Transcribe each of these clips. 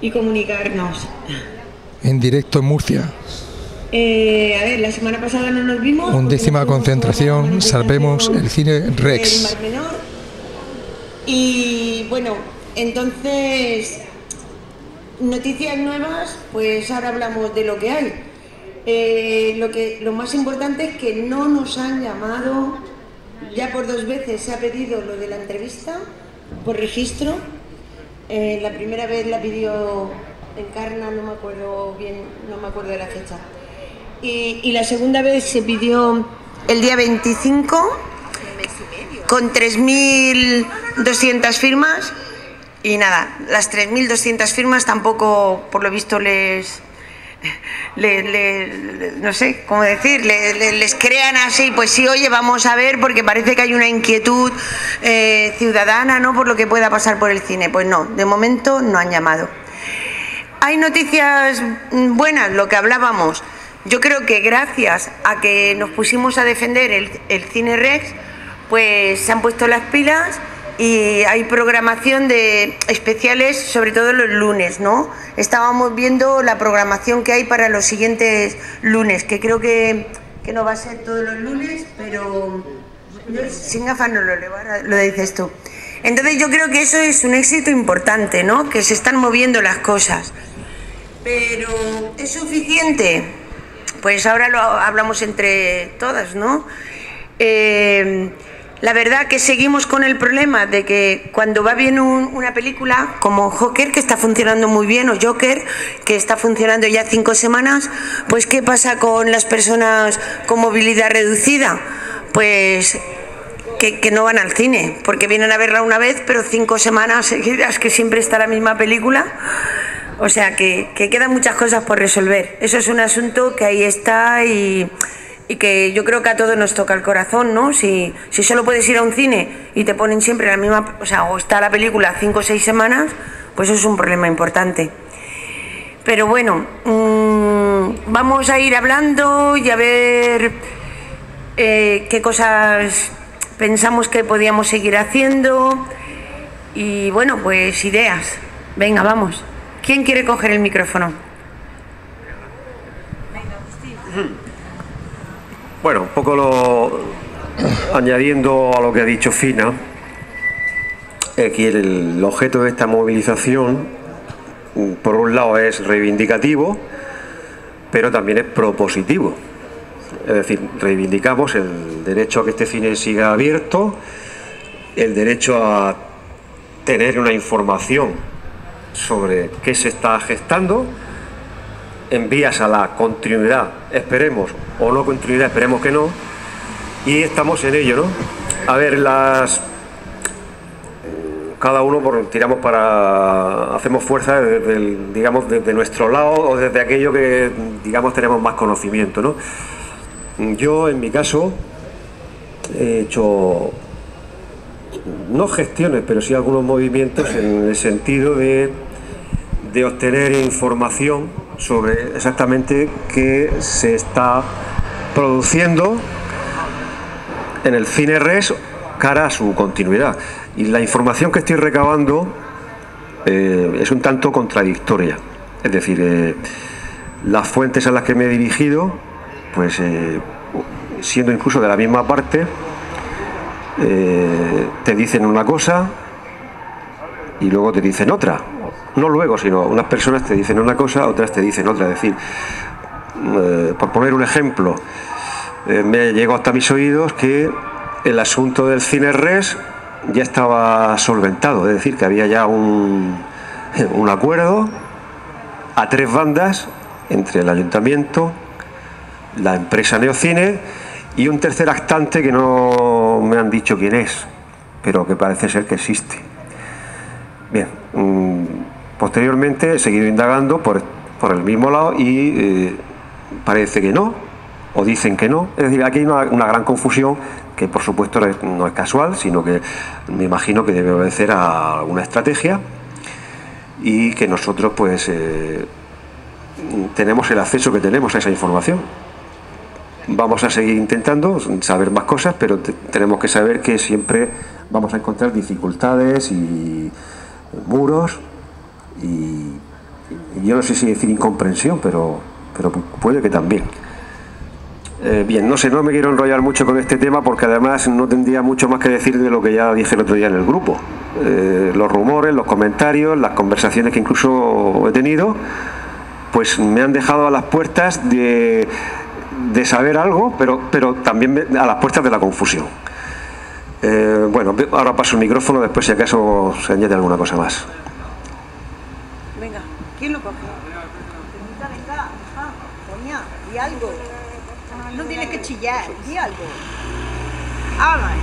y comunicarnos. En directo en Murcia. Eh, a ver, la semana pasada no nos vimos. Undécima concentración, salvemos el cine Rex. Y bueno, entonces, noticias nuevas, pues ahora hablamos de lo que hay. Eh, lo, que, lo más importante es que no nos han llamado, ya por dos veces se ha pedido lo de la entrevista por registro. Eh, la primera vez la pidió Encarna, no me acuerdo bien, no me acuerdo de la fecha. Y, la segunda vez se pidió el día 25 con 3.200 firmas y nada, las 3.200 firmas tampoco, por lo visto, les, no sé cómo decir, les crean así, pues sí, oye, vamos a ver, porque parece que hay una inquietud eh, ciudadana, ¿no? Por lo que pueda pasar por el cine. Pues no, de momento no han llamado. Hay noticias buenas, lo que hablábamos. Yo creo que gracias a que nos pusimos a defender el, el cine Rex, pues se han puesto las pilas y hay programación de especiales, sobre todo los lunes, ¿no? Estábamos viendo la programación que hay para los siguientes lunes, que creo que, no va a ser todos los lunes, pero sin gafas no lo lo dices tú. Entonces yo creo que eso es un éxito importante, ¿no? Que se están moviendo las cosas. Pero ¿es suficiente? Pues ahora lo hablamos entre todas, ¿no? Eh, la verdad que seguimos con el problema de que cuando va bien una película como Joker, que está funcionando muy bien, o Joker, que está funcionando ya cinco semanas, pues ¿qué pasa con las personas con movilidad reducida? Pues que, no van al cine, porque vienen a verla una vez, pero cinco semanas seguidas que siempre está la misma película. O sea que quedan muchas cosas por resolver. Eso es un asunto que ahí está y y que yo creo que a todos nos toca el corazón, ¿no? Si, si solo puedes ir a un cine y te ponen siempre la misma, o sea, o está la película cinco o seis semanas, pues eso es un problema importante. Pero bueno, mm, vamos a ir hablando y a ver eh, qué cosas pensamos que podíamos seguir haciendo y bueno, pues ideas. Venga, vamos. ¿Quién quiere coger el micrófono? Bueno, un poco lo, añadiendo a lo que ha dicho Fina, aquí el, objeto de esta movilización, por un lado es reivindicativo, pero también es propositivo. Es decir, reivindicamos el derecho a que este cine siga abierto, el derecho a tener una información sobre qué se está gestando, en vías a la continuidad, esperemos, o no continuidad, esperemos que no, y estamos en ello, ¿no? A ver, las cada uno por, tiramos para hacemos fuerza desde digamos desde nuestro lado o desde aquello que digamos tenemos más conocimiento ¿no? yo en mi caso he hecho no gestiones pero sí algunos movimientos en el sentido de, de obtener información sobre exactamente qué se está produciendo en el cine res cara a su continuidad. Y la información que estoy recabando eh, es un tanto contradictoria. Es decir, eh, las fuentes a las que me he dirigido, pues eh, siendo incluso de la misma parte, te dicen una cosa y luego te dicen otra no luego, sino unas personas te dicen una cosa, otras te dicen otra. Es decir, eh, por poner un ejemplo, eh, me llegó hasta mis oídos que el asunto del cine res ya estaba solventado, es decir, que había ya un, un acuerdo a tres bandas entre el ayuntamiento, la empresa Neocine y un tercer actante que no me han dicho quién es, pero que parece ser que existe. Bien, mm, Posteriormente he seguido indagando por, el mismo lado y eh, parece que no, o dicen que no. Es decir, aquí hay una, gran confusión que por supuesto no es casual, sino que me imagino que debe obedecer a alguna estrategia y que nosotros pues eh, tenemos el acceso que tenemos a esa información. Vamos a seguir intentando saber más cosas, pero tenemos que saber que siempre vamos a encontrar dificultades y muros y yo no sé si decir incomprensión, pero, pero puede que también. Eh, bien, no sé, no me quiero enrollar mucho con este tema porque además no tendría mucho más que decir de lo que ya dije el otro día en el grupo. Eh, los rumores, los comentarios, las conversaciones que incluso he tenido, pues me han dejado a las puertas de, de saber algo, pero, pero también a las puertas de la confusión. Eh, bueno, ahora paso el micrófono, después si acaso se añade alguna cosa más. ¿Quién lo? Venga, coña, di algo. No tienes que chillar, di algo. Ah,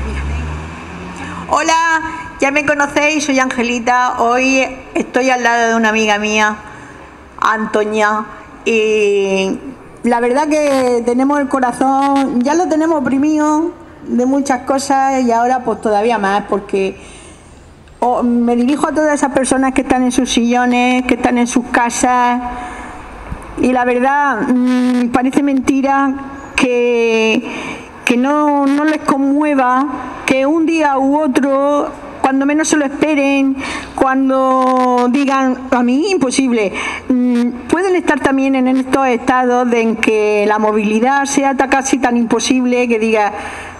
Hola, ya me conocéis, soy Angelita. Hoy estoy al lado de una amiga mía, Antonia, y la verdad que tenemos el corazón, ya lo tenemos oprimido de muchas cosas y ahora pues todavía más porque me dirijo a todas esas personas que están en sus sillones, que están en sus casas. Y la verdad mm, parece mentira que, que no, no les conmueva que un día u otro cuando menos se lo esperen, cuando digan, a mí imposible, mm, pueden estar también en estos estados de en que la movilidad sea casi tan imposible que diga,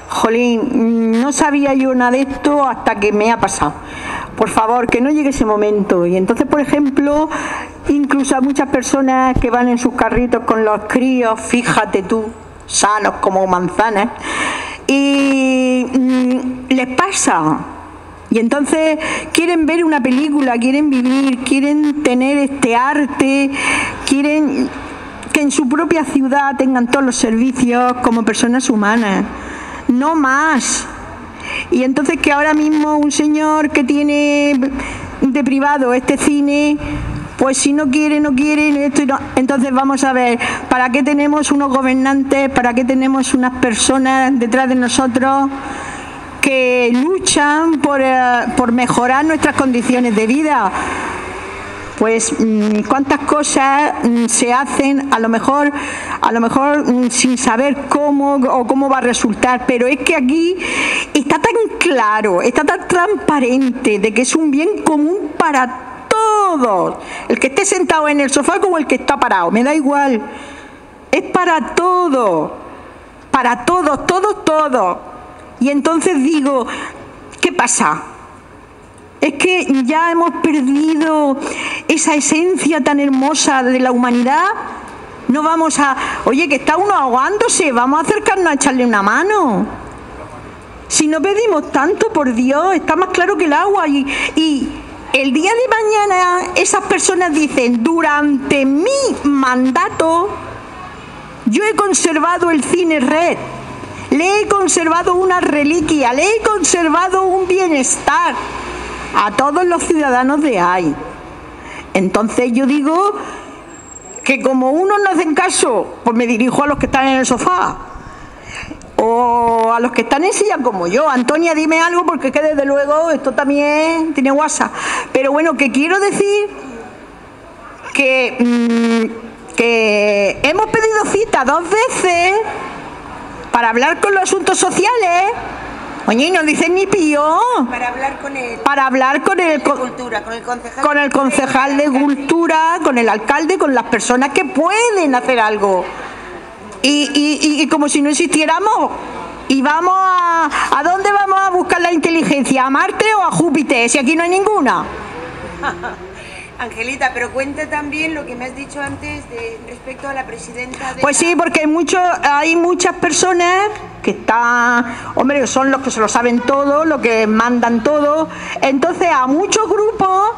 jolín, no sabía yo nada de esto hasta que me ha pasado. Por favor, que no llegue ese momento. Y entonces, por ejemplo, incluso a muchas personas que van en sus carritos con los críos, fíjate tú, sanos como manzanas, y mm, les pasa. Y entonces quieren ver una película, quieren vivir, quieren tener este arte, quieren que en su propia ciudad tengan todos los servicios como personas humanas no más. Y entonces que ahora mismo un señor que tiene de privado este cine, pues si no quiere, no quiere, entonces vamos a ver, ¿para qué tenemos unos gobernantes, para qué tenemos unas personas detrás de nosotros que luchan por, eh, por mejorar nuestras condiciones de vida? Pues mm, cuántas cosas mm, se hacen a lo mejor a lo mejor mm, sin saber cómo o cómo va a resultar pero es que aquí está tan claro está tan transparente de que es un bien común para todos. El que esté sentado en el sofá como el que está parado me da igual. Es para todos para todos todos todos. Y entonces digo qué pasa es que ya hemos perdido esa esencia tan hermosa de la humanidad. No vamos a, oye, que está uno ahogándose, vamos a acercarnos a echarle una mano. Si no pedimos tanto, por Dios, está más claro que el agua. Y, y el día de mañana esas personas dicen, durante mi mandato, yo he conservado el cine red, le he conservado una reliquia, le he conservado un bienestar a todos los ciudadanos de ahí. Entonces yo digo que como unos no hacen caso, pues me dirijo a los que están en el sofá. O a los que están en silla como yo. Antonia, dime algo porque que desde luego esto también tiene guasa. Pero bueno, que quiero decir que, mm, que hemos pedido cita dos veces para hablar con los asuntos sociales Oye, y no dicen ni pío. Para hablar con el. Para hablar con el. cultura, con el concejal. Con el concejal de cultura, con el alcalde, con las personas que pueden hacer algo. Y, y, como si no existiéramos. Y vamos a. ¿A dónde vamos a buscar la inteligencia? ¿A Marte o a Júpiter? Si aquí no hay ninguna. Angelita, pero cuenta también lo que me has dicho antes de, respecto a la presidenta de... Pues sí, porque hay, mucho, hay muchas personas que están, hombre, son los que se lo saben todo, los que mandan todo. Entonces a muchos grupos,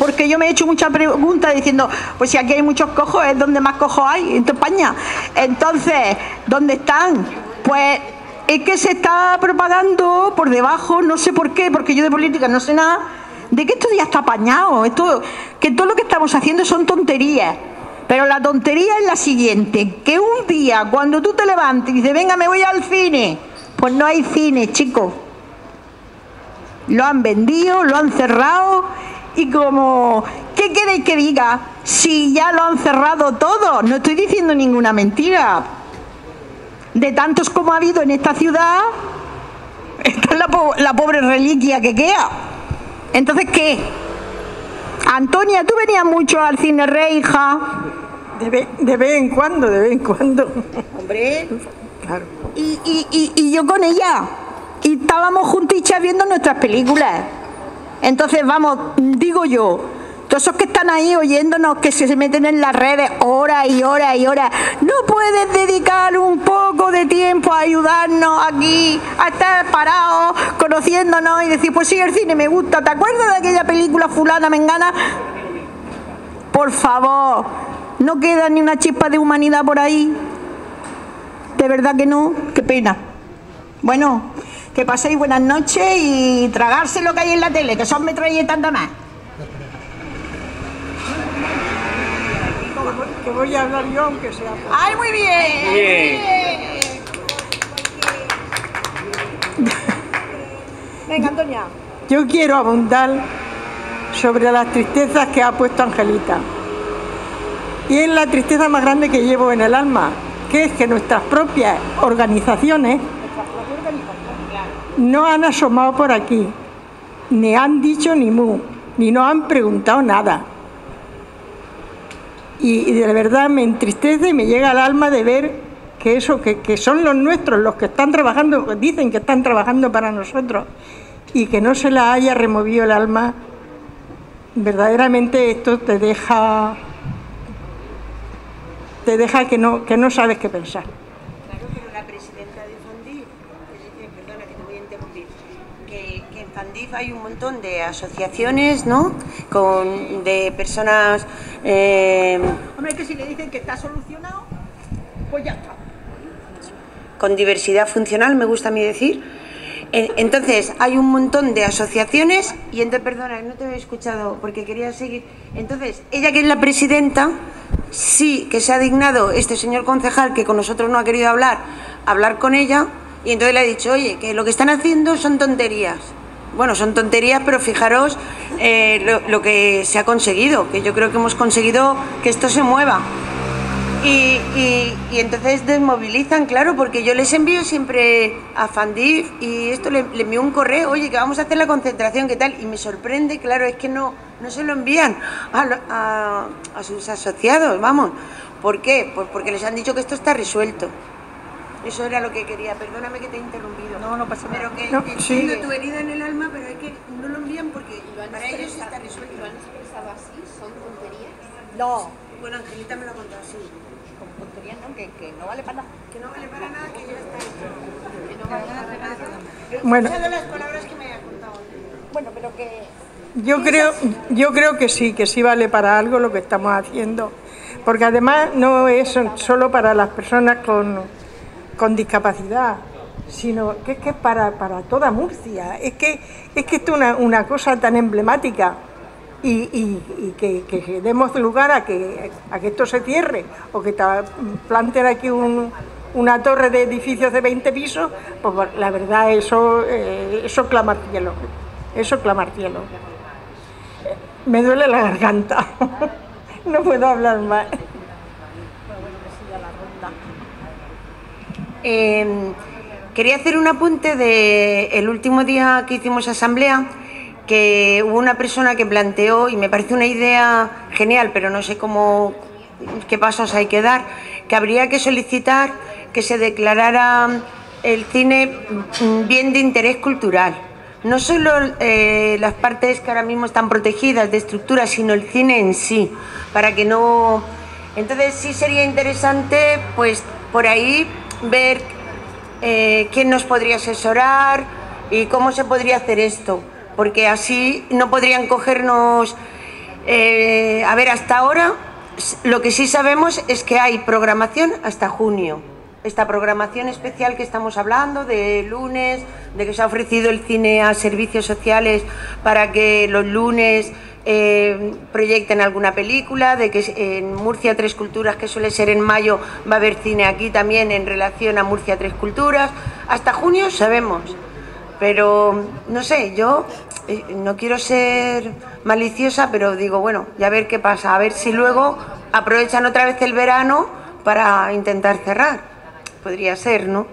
porque yo me he hecho muchas preguntas diciendo, pues si aquí hay muchos cojos, es donde más cojos hay en España. Entonces, ¿dónde están? Pues es que se está propagando por debajo, no sé por qué, porque yo de política no sé nada de que esto ya está apañado, esto, que todo lo que estamos haciendo son tonterías. Pero la tontería es la siguiente, que un día cuando tú te levantes y dices, venga, me voy al cine, pues no hay cine, chicos. Lo han vendido, lo han cerrado y como, ¿qué queréis que diga? Si ya lo han cerrado todo, no estoy diciendo ninguna mentira. De tantos como ha habido en esta ciudad, esta es la, la pobre reliquia que queda. Entonces, ¿qué? Antonia, ¿tú venías mucho al cine rey, hija? De vez, de vez en cuando, de vez en cuando. Hombre. Claro. Y, y- y- y yo con ella. Y estábamos juntichas viendo nuestras películas. Entonces, vamos, digo yo, todos esos que están ahí oyéndonos, que se meten en las redes horas y horas y horas, ¿no puedes dedicar un poco de tiempo a ayudarnos aquí, a estar parados, conociéndonos y decir, pues sí, el cine me gusta, ¿te acuerdas de aquella película fulana, mengana? Por favor, ¿no queda ni una chispa de humanidad por ahí? De verdad que no, qué pena. Bueno, que paséis buenas noches y tragarse lo que hay en la tele, que son metralletas nada más. Que voy a hablar yo, aunque sea. ¡Ay, muy bien! Venga, Antonia. Yo quiero abundar sobre las tristezas que ha puesto Angelita. Y es la tristeza más grande que llevo en el alma, que es que nuestras propias organizaciones no han asomado por aquí, ni han dicho ni mu, ni nos han preguntado nada. Y, de verdad me entristece y me llega al alma de ver que eso, que, que son los nuestros, los que están trabajando, dicen que están trabajando para nosotros, y que no se la haya removido el alma, verdaderamente esto te deja te deja que no, que no sabes qué pensar. Claro, pero la presidenta de Fandif, que dice, perdona que te voy a interrumpir, que, que en Fandif hay un montón de asociaciones, ¿no? Con, de personas... eh, Hombre, que si le dicen que está solucionado, pues ya está. con diversidad funcional, me gusta a mí decir. Entonces, hay un montón de asociaciones y entonces, perdona, no te había escuchado porque quería seguir. Entonces, ella que es la presidenta, sí que se ha dignado este señor concejal que con nosotros no ha querido hablar, hablar con ella y entonces le ha dicho, oye, que lo que están haciendo son tonterías. Bueno, son tonterías, pero fijaros eh, lo, que se ha conseguido, que yo creo que hemos conseguido que esto se mueva. Y, entonces desmovilizan, claro, porque yo les envío siempre a Fandif y esto le, le envío un correo, oye, que vamos a hacer la concentración, ¿qué tal? Y me sorprende, claro, es que no, no se lo envían a- a sus asociados, vamos. ¿Por qué? Pues porque les han dicho que esto está resuelto. Eso era lo que quería, perdóname que te he interrumpido. No, no pasa nada. Pero que No, entiendo tu herida en el alma, pero es que no lo envían porque para ellos está resuelto. ¿Lo han expresado así? ¿Son tonterías? No, Bueno, Angelita me lo ha contado así. con tonterías no, que, que no vale para nada. Que no vale para nada, que ya está hecho. Que no vale para nada. Bueno. He escuchado las palabras que me ha contado. Bueno, pero que... Yo creo, yo creo que sí, que sí vale para algo lo que estamos haciendo, porque además no es solo para las personas con, con discapacidad, sino que es que para, para toda Murcia. Es que, es que esto es una, una cosa tan emblemática y, y- que, que demos lugar a que, a que esto se cierre o que planten aquí un- una torre de edificios de 20 pisos, pues la verdad eso, eh, eso clama cielo. Eso clama cielo. Me duele la garganta. No puedo hablar más. Eh, quería hacer un apunte de el último día que hicimos asamblea, que hubo una persona que planteó, y me parece una idea genial, pero no sé cómo, qué pasos hay que dar, que habría que solicitar que se declarara el cine bien de interés cultural. No solo eh, las partes que ahora mismo están protegidas de estructura, sino el cine en sí, para que no... Entonces sí sería interesante, pues por ahí ver eh, quién nos podría asesorar y cómo se podría hacer esto, porque así no podrían cogernos... eh, a ver, hasta ahora lo que sí sabemos es que hay programación hasta junio. Esta programación especial que estamos hablando de lunes, de que se ha ofrecido el cine a servicios sociales para que los lunes eh, proyecten alguna película, de que en Murcia Tres Culturas, que suele ser en mayo, va a haber cine aquí también en relación a Murcia Tres Culturas. Hasta junio sabemos. Pero no sé, yo eh, no quiero ser maliciosa, pero digo, bueno, ya ver qué pasa, a ver si luego aprovechan otra vez el verano para intentar cerrar. Podría ser, ¿no?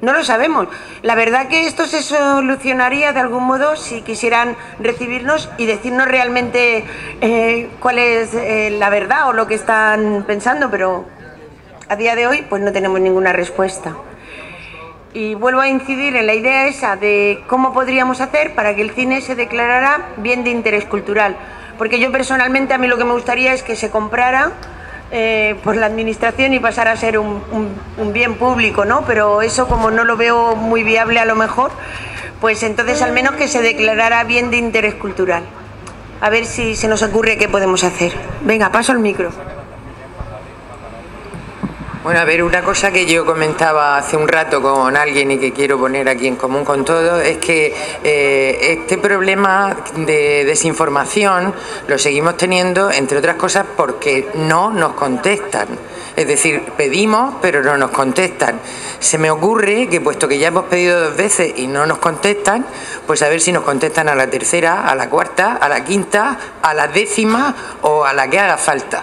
No lo sabemos. La verdad que esto se solucionaría de algún modo si quisieran recibirnos y decirnos realmente eh, cuál es eh, la verdad o lo que están pensando, pero a día de hoy pues no tenemos ninguna respuesta. Y vuelvo a incidir en la idea esa de cómo podríamos hacer para que el cine se declarara bien de interés cultural. Porque yo personalmente a mí lo que me gustaría es que se comprara eh, por la administración y pasara a ser un, un- un bien público, ¿no? Pero eso como no lo veo muy viable a lo mejor, pues entonces al menos que se declarara bien de interés cultural. A ver si se nos ocurre qué podemos hacer. Venga, paso el micro. Bueno, a ver, una cosa que yo comentaba hace un rato con alguien y que quiero poner aquí en común con todos es que eh, este problema de desinformación lo seguimos teniendo, entre otras cosas, porque no nos contestan. Es decir, pedimos, pero no nos contestan. Se me ocurre que, puesto que ya hemos pedido dos veces y no nos contestan, pues a ver si nos contestan a la tercera, a la cuarta, a la quinta, a la décima o a la que haga falta.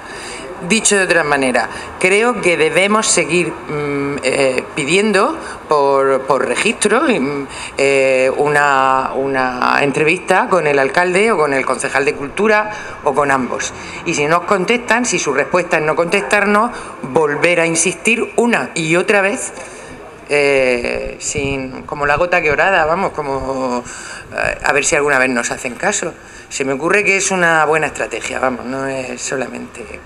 Dicho de otra manera, creo que debemos seguir mm, eh, pidiendo por, registro mm, eh, una, entrevista con el alcalde o con el concejal de cultura o con ambos. Y si nos contestan, si su respuesta es no contestarnos, volver a insistir una y otra vez eh, sin como la gota quebrada, vamos, como a ver si alguna vez nos hacen caso. Se me ocurre que es una buena estrategia, vamos, no es solamente.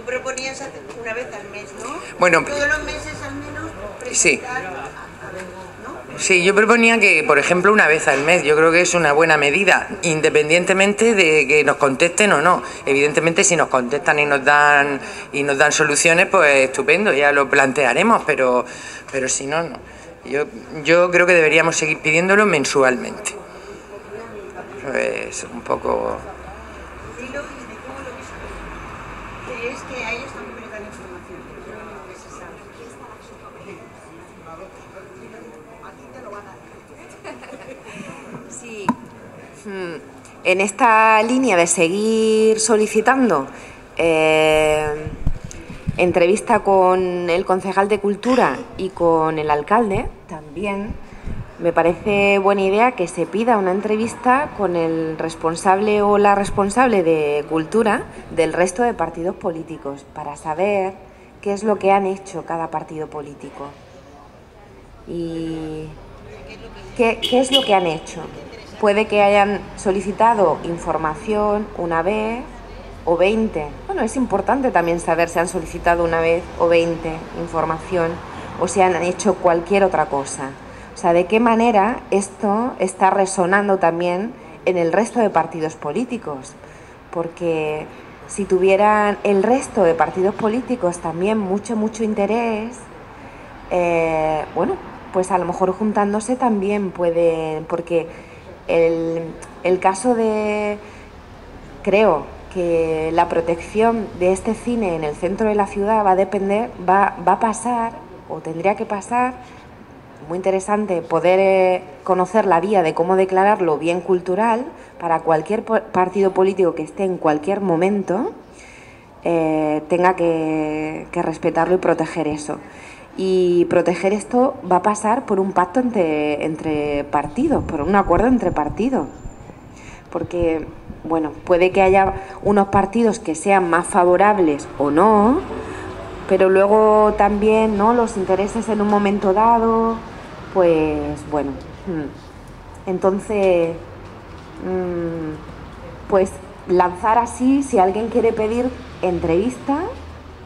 Tú proponías una vez al mes, ¿no? Bueno, Todos los meses al menos Sí. presentar a- a ver, ¿no? Sí, yo proponía que, por ejemplo, una vez al mes, yo creo que es una buena medida, independientemente de que nos contesten o no. Evidentemente, si nos contestan y nos dan y nos dan soluciones, pues estupendo, ya lo plantearemos, pero, pero si no, no. Yo, yo creo que deberíamos seguir pidiéndolo mensualmente. Es un poco. Dilo y decimos lo que sabemos. Que es que a ellos tampoco les dan información, pero es lo que se sabe. Sí. Mm, En esta línea de seguir solicitando eh, entrevista con el concejal de Cultura y con el alcalde, también me parece buena idea que se pida una entrevista con el responsable o la responsable de Cultura del resto de partidos políticos para saber qué es lo que han hecho cada partido político. Y ¿Qué, qué es lo que han hecho? Puede que hayan solicitado información una vez o 20. Bueno, es importante también saber si han solicitado una vez o 20 información o si han hecho cualquier otra cosa. O sea, de qué manera esto está resonando también en el resto de partidos políticos. Porque si tuvieran el resto de partidos políticos también mucho, mucho interés, eh, bueno, pues a lo mejor juntándose también pueden, porque el, caso de, creo que la protección de este cine en el centro de la ciudad va a depender, va, va a pasar, o tendría que pasar, muy interesante poder eh, conocer la vía de cómo declararlo bien cultural para cualquier partido político que esté en cualquier momento, eh, tenga que, que respetarlo y proteger eso. Y proteger esto va a pasar por un pacto entre, entre partidos, por un acuerdo entre partidos. Porque, bueno, puede que haya unos partidos que sean más favorables o no, pero luego también, ¿no? Los intereses en un momento dado, pues, bueno. mm. Entonces, mm, pues lanzar así, si alguien quiere pedir entrevista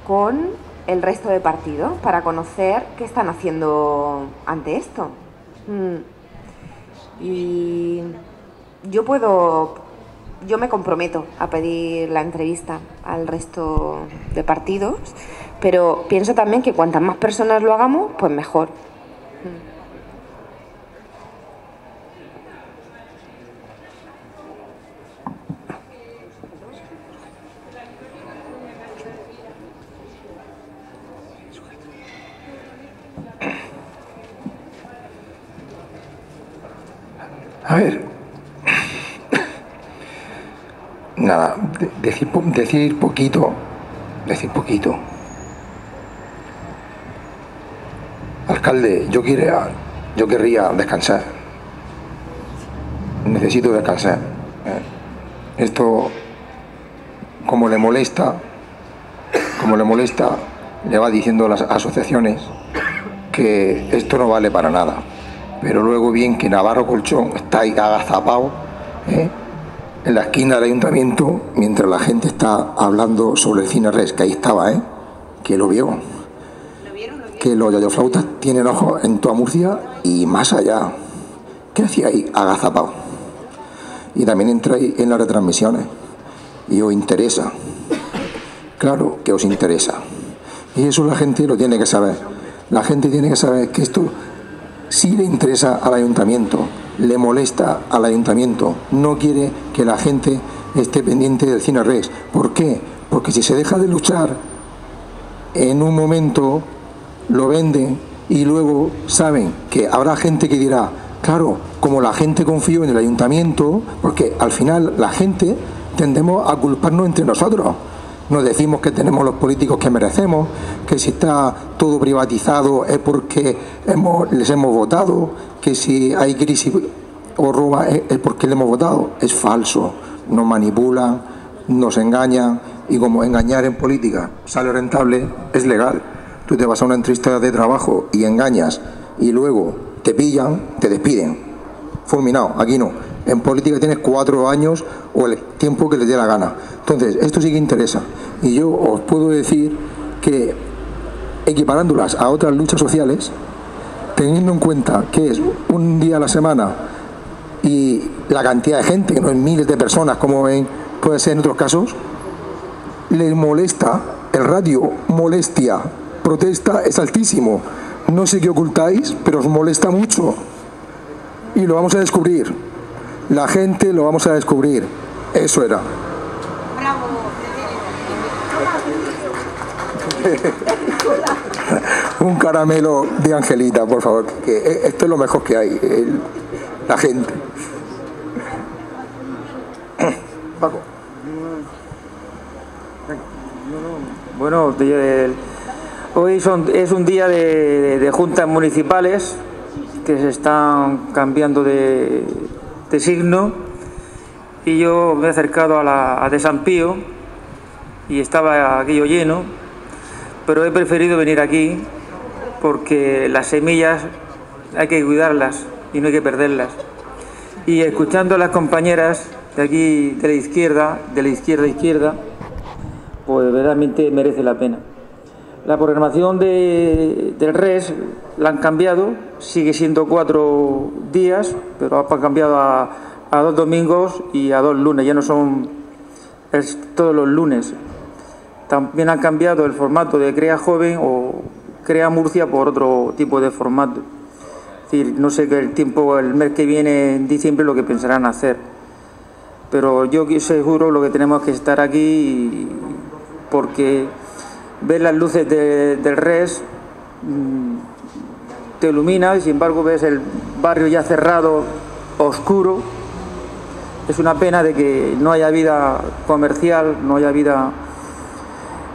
con el resto de partidos para conocer qué están haciendo ante esto. Mm. Y yo puedo, yo me comprometo a pedir la entrevista al resto de partidos, pero pienso también que cuantas más personas lo hagamos, pues mejor. A ver. Nada, de- decir, po- decir poquito, decir poquito. Al- Alcalde, yo, yo querría descansar. Necesito descansar. ¿eh? Esto, como le molesta, como le molesta, le va diciendo a las asociaciones que esto no vale para nada. Pero luego bien que Navarro Colchón está ahí agazapado ¿eh? en la esquina del ayuntamiento mientras la gente está hablando sobre el cine res, que ahí estaba, ¿eh? que lo vio. Que los yayoflautas tienen ojos en toda Murcia y más allá. ¿Qué hacía ahí agazapado? Y también entráis en las retransmisiones y os interesa. Claro que os interesa. Y eso la gente lo tiene que saber. La gente tiene que saber que esto sí le interesa al ayuntamiento, le molesta al ayuntamiento, no quiere que la gente esté pendiente del cine res. ¿Por qué? Porque si se deja de luchar, en un momento lo venden y luego saben que habrá gente que dirá, claro, como la gente confió en el ayuntamiento, porque al final la gente tendemos a culparnos entre nosotros nos decimos que tenemos los políticos que merecemos, que si está todo privatizado es porque hemos, les hemos votado, que si hay crisis o roba es, porque le hemos votado. Es falso, nos manipulan, nos engañan y como engañar en política sale rentable, es legal. Tú te vas a una entrevista de trabajo y engañas y luego te pillan, te despiden. Fulminado, aquí no. En política tienes cuatro años o el tiempo que les dé la gana. Entonces, esto sí que interesa. Y yo os puedo decir que equiparándolas a otras luchas sociales, teniendo en cuenta que es un día a la semana y la cantidad de gente, que no es miles de personas como puede ser en otros casos, les molesta, el radio molestia, protesta es altísimo. No sé qué ocultáis, pero os molesta mucho. Y lo vamos a descubrir. La gente lo vamos a descubrir. Eso era. Un caramelo de Angelita, por favor, que esto es lo mejor que hay, la gente. Paco. Bueno, hoy son, es un día de, juntas municipales que se están cambiando de, signo y yo me he acercado a la de San Pío y estaba aquello lleno, pero he preferido venir aquí porque las semillas hay que cuidarlas y no hay que perderlas. Y escuchando a las compañeras de aquí de la izquierda, de la izquierda izquierda, pues verdaderamente merece la pena. La programación de, del RES la han cambiado, sigue siendo cuatro días, pero ha cambiado a, a dos domingos y a dos lunes, ya no son es todos los lunes. También han cambiado el formato de Crea Joven o Crea Murcia por otro tipo de formato. Es decir, no sé qué el tiempo, el mes que viene, en diciembre, lo que pensarán hacer. Pero yo seguro lo que tenemos que estar aquí porque ver las luces del res mm, te ilumina y sin embargo ves el barrio ya cerrado, oscuro. Es una pena de que no haya vida comercial, no haya vida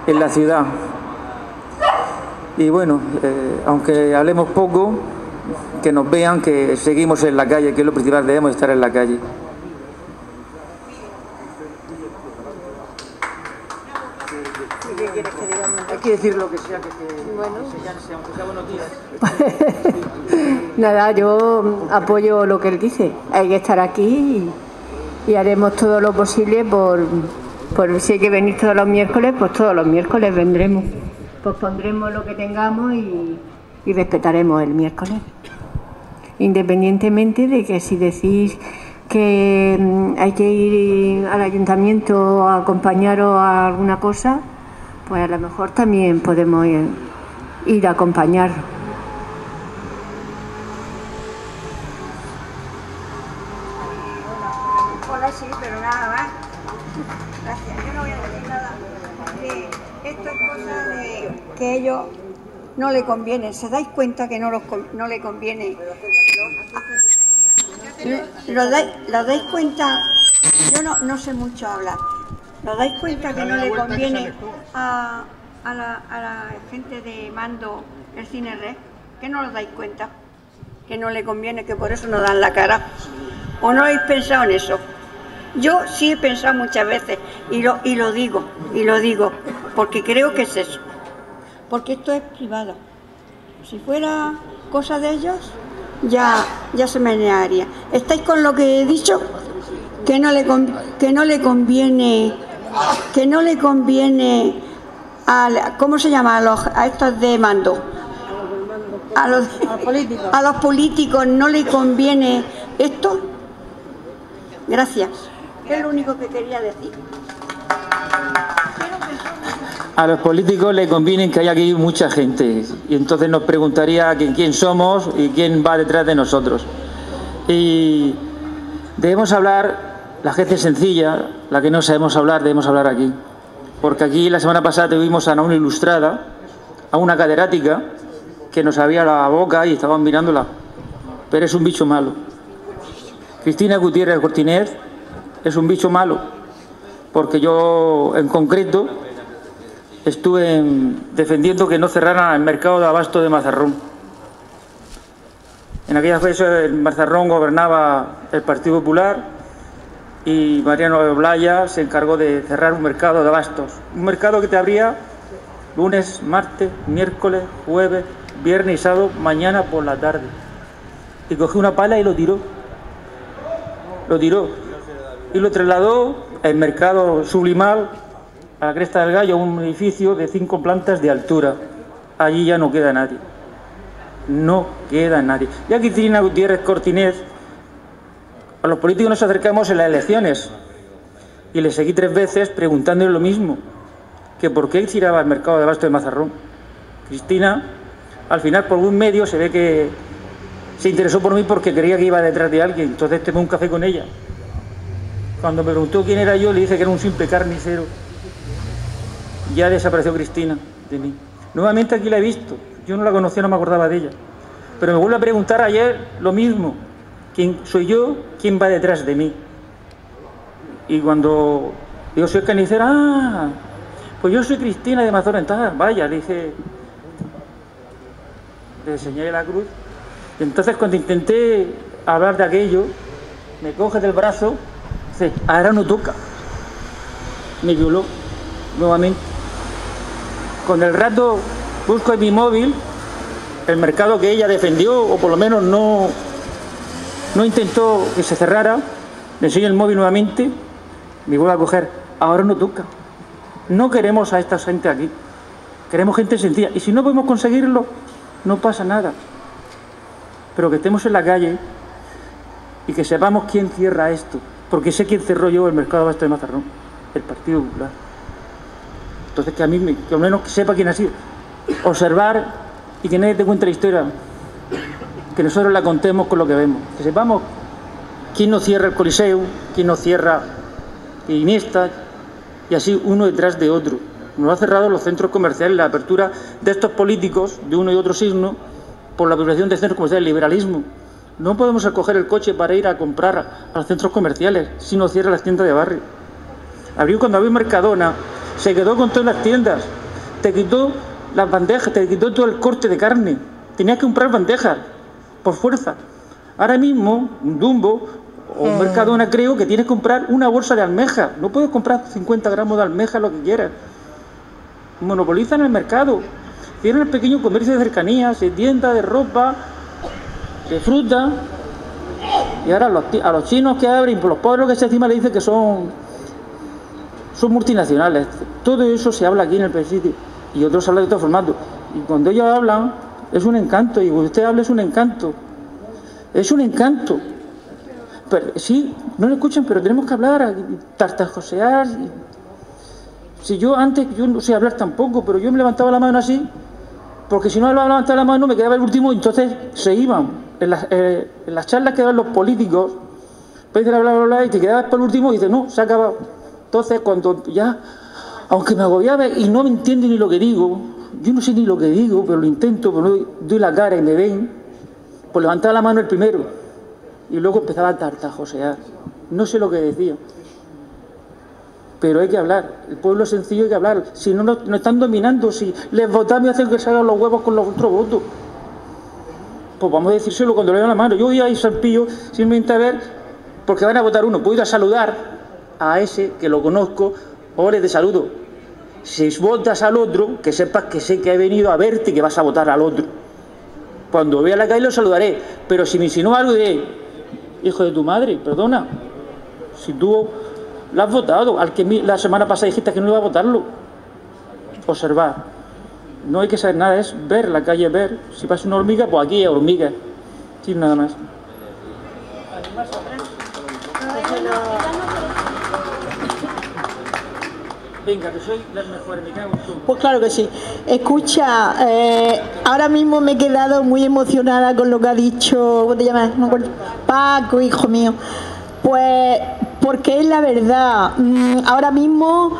en la ciudad. Y bueno, eh, aunque hablemos poco, que nos vean que seguimos en la calle, que es lo principal, debemos estar en la calle. Hay que decir lo que sea, que, se, aunque sea buenos días. Nada, yo apoyo lo que él dice. Hay que estar aquí y haremos todo lo posible por, por si hay que venir todos los miércoles, pues todos los miércoles vendremos. Pues pondremos lo que tengamos y, respetaremos el miércoles. Independientemente de que si decís que mm, hay que ir al ayuntamiento a acompañaros a alguna cosa, pues a lo mejor también podemos ir, a voy a de que ellos no le conviene. ¿Se dais cuenta que no, los, no le conviene? ¿Lo dais, ¿Lo dais cuenta? Yo no, no sé mucho hablar. ¿Lo dais cuenta que no le conviene a, a, la, a la gente de mando el cine red? ¿Que no os dais cuenta? Que no le conviene, que por eso no dan la cara. ¿O no habéis pensado en eso? Yo sí he pensado muchas veces y lo, y lo digo, y lo digo, porque creo que es eso. Porque esto es privado. Si fuera cosa de ellos, ya, ya se menearía. ¿Estáis con lo que he dicho? Que no le, que no le conviene, que no le conviene a, la- ¿cómo se llama? A, los, a estos de mando. A los, a los políticos no le conviene esto. Gracias. Es lo único que quería decir. A los políticos les conviene que haya aquí mucha gente y entonces nos preguntaría quién somos y quién va detrás de nosotros. Y debemos hablar, la gente sencilla, la que no sabemos hablar, debemos hablar aquí. Porque aquí la semana pasada tuvimos a una ilustrada, a una catedrática, que nos abría la boca y estaban mirándola. Pero es un bicho malo. Cristina Gutiérrez Cortínez es un bicho malo, porque yo en concreto estuve en- defendiendo que no cerraran el mercado de abasto de Mazarrón. En aquella vez en Mazarrón gobernaba el Partido Popular y Mariano Blaya se encargó de cerrar un mercado de abastos. Un mercado que te abría lunes, martes, miércoles, jueves, viernes y sábado, mañana por la tarde. Y cogió una pala y lo tiró. Lo tiró. Y lo trasladó al mercado sublimal a la Cresta del Gallo, un edificio de cinco plantas de altura. Allí ya no queda nadie. No queda nadie. Ya Cristina Gutiérrez Cortínez, a los políticos nos acercamos en las elecciones y le seguí tres veces preguntándole lo mismo, que por qué tiraba al mercado de abasto de Mazarrón. Cristina, al final por un medio se ve que se interesó por mí porque creía que iba detrás de alguien, entonces tomé un café con ella. Cuando me preguntó quién era yo, le dije que era un simple carnicero. Ya desapareció Cristina de mí. Nuevamente aquí la he visto. Yo no la conocía, no me acordaba de ella. Pero me vuelve a preguntar ayer lo mismo. ¿Quién soy yo? ¿Quién va detrás de mí? Y cuando digo, soy carnicera, ah, pues yo soy Cristina de Mazorental. Vaya, dije, le enseñé la cruz. Y entonces cuando intenté hablar de aquello, me coge del brazo, dice, ahora no toca. Me violó nuevamente. Con el rato busco en mi móvil el mercado que ella defendió, o por lo menos no, no intentó que se cerrara. Le enseño el móvil nuevamente, me vuelvo a coger, ahora no toca. No queremos a esta gente aquí. Queremos gente sencilla. Y si no podemos conseguirlo, no pasa nada. Pero que estemos en la calle y que sepamos quién cierra esto. Porque sé quién cerró yo el mercado abasto de Mazarrón. El Partido Popular. Entonces que a mí, me- que al menos sepa quién ha sido. Observar y que nadie te cuente la historia. Que nosotros la contemos con lo que vemos. Que sepamos quién nos cierra el Coliseo, quién nos cierra Iniesta, y así uno detrás de otro. Nos ha cerrado los centros comerciales, la apertura de estos políticos de uno y otro signo por la privatización de centros comerciales, el liberalismo. No podemos acoger el coche para ir a comprar a los centros comerciales si no cierra las tiendas de barrio. Abrió cuando abrió Mercadona, se quedó con todas las tiendas, te quitó las bandejas, te quitó todo el corte de carne. Tenías que comprar bandejas por fuerza. Ahora mismo, un Dumbo o un Mercadona creo que tienes que comprar una bolsa de almeja. No puedes comprar 50 gramos de almeja, lo que quieras. Monopolizan el mercado. Tienen el pequeño comercio de cercanías, de tiendas, de ropa, de fruta. Y ahora los a los chinos que abren, por los pobres que se encima le dicen que son, son multinacionales. Todo eso se habla aquí en el presidio. Y otros hablan de otro formato. Y cuando ellos hablan, es un encanto. Y usted habla, es un encanto. Es un encanto. Pero, sí, no lo escuchan, pero tenemos que hablar, tartajosear. Si yo antes, yo no sé hablar tampoco, pero yo me levantaba la mano así, porque si no levantaba la mano me quedaba el último entonces se iban. En las, eh, en las charlas que dan los políticos, bla, bla, bla, bla, y te quedabas por el último y dices, no, se ha acabado. Entonces, cuando ya, aunque me agobiaba y no me entiende ni lo que digo, yo no sé ni lo que digo, pero lo intento, pero no doy la cara y me ven, pues levantaba la mano el primero y luego empezaba a tartajosear. No sé lo que decía. Pero hay que hablar, el pueblo sencillo hay que hablar. Si no nos, nos están dominando, si les votamos y hacen que salgan los huevos con los otros votos. pues vamos a decírselo cuando le den la mano. Yo voy a ir San Pío simplemente a ver, porque van a votar uno. Puedo ir a saludar a ese que lo conozco, o le de saludo. Si votas al otro, que sepas que sé que he venido a verte y que vas a votar al otro. Cuando vea la calle lo saludaré, pero si me insinúa algo de hijo de tu madre, perdona, si tú lo has votado, al que la semana pasada dijiste que no iba a votarlo, observar. No hay que saber nada, es ver la calle, ver. Si pasa una hormiga, pues aquí hay hormiga. Sin nada más. Venga, que soy la mejor, me cago en Pues claro que sí. Escucha, eh, ahora mismo me he quedado muy emocionada con lo que ha dicho, ¿cómo te llamas? No. Paco, hijo mío. Pues porque es la verdad. Mm, Ahora mismo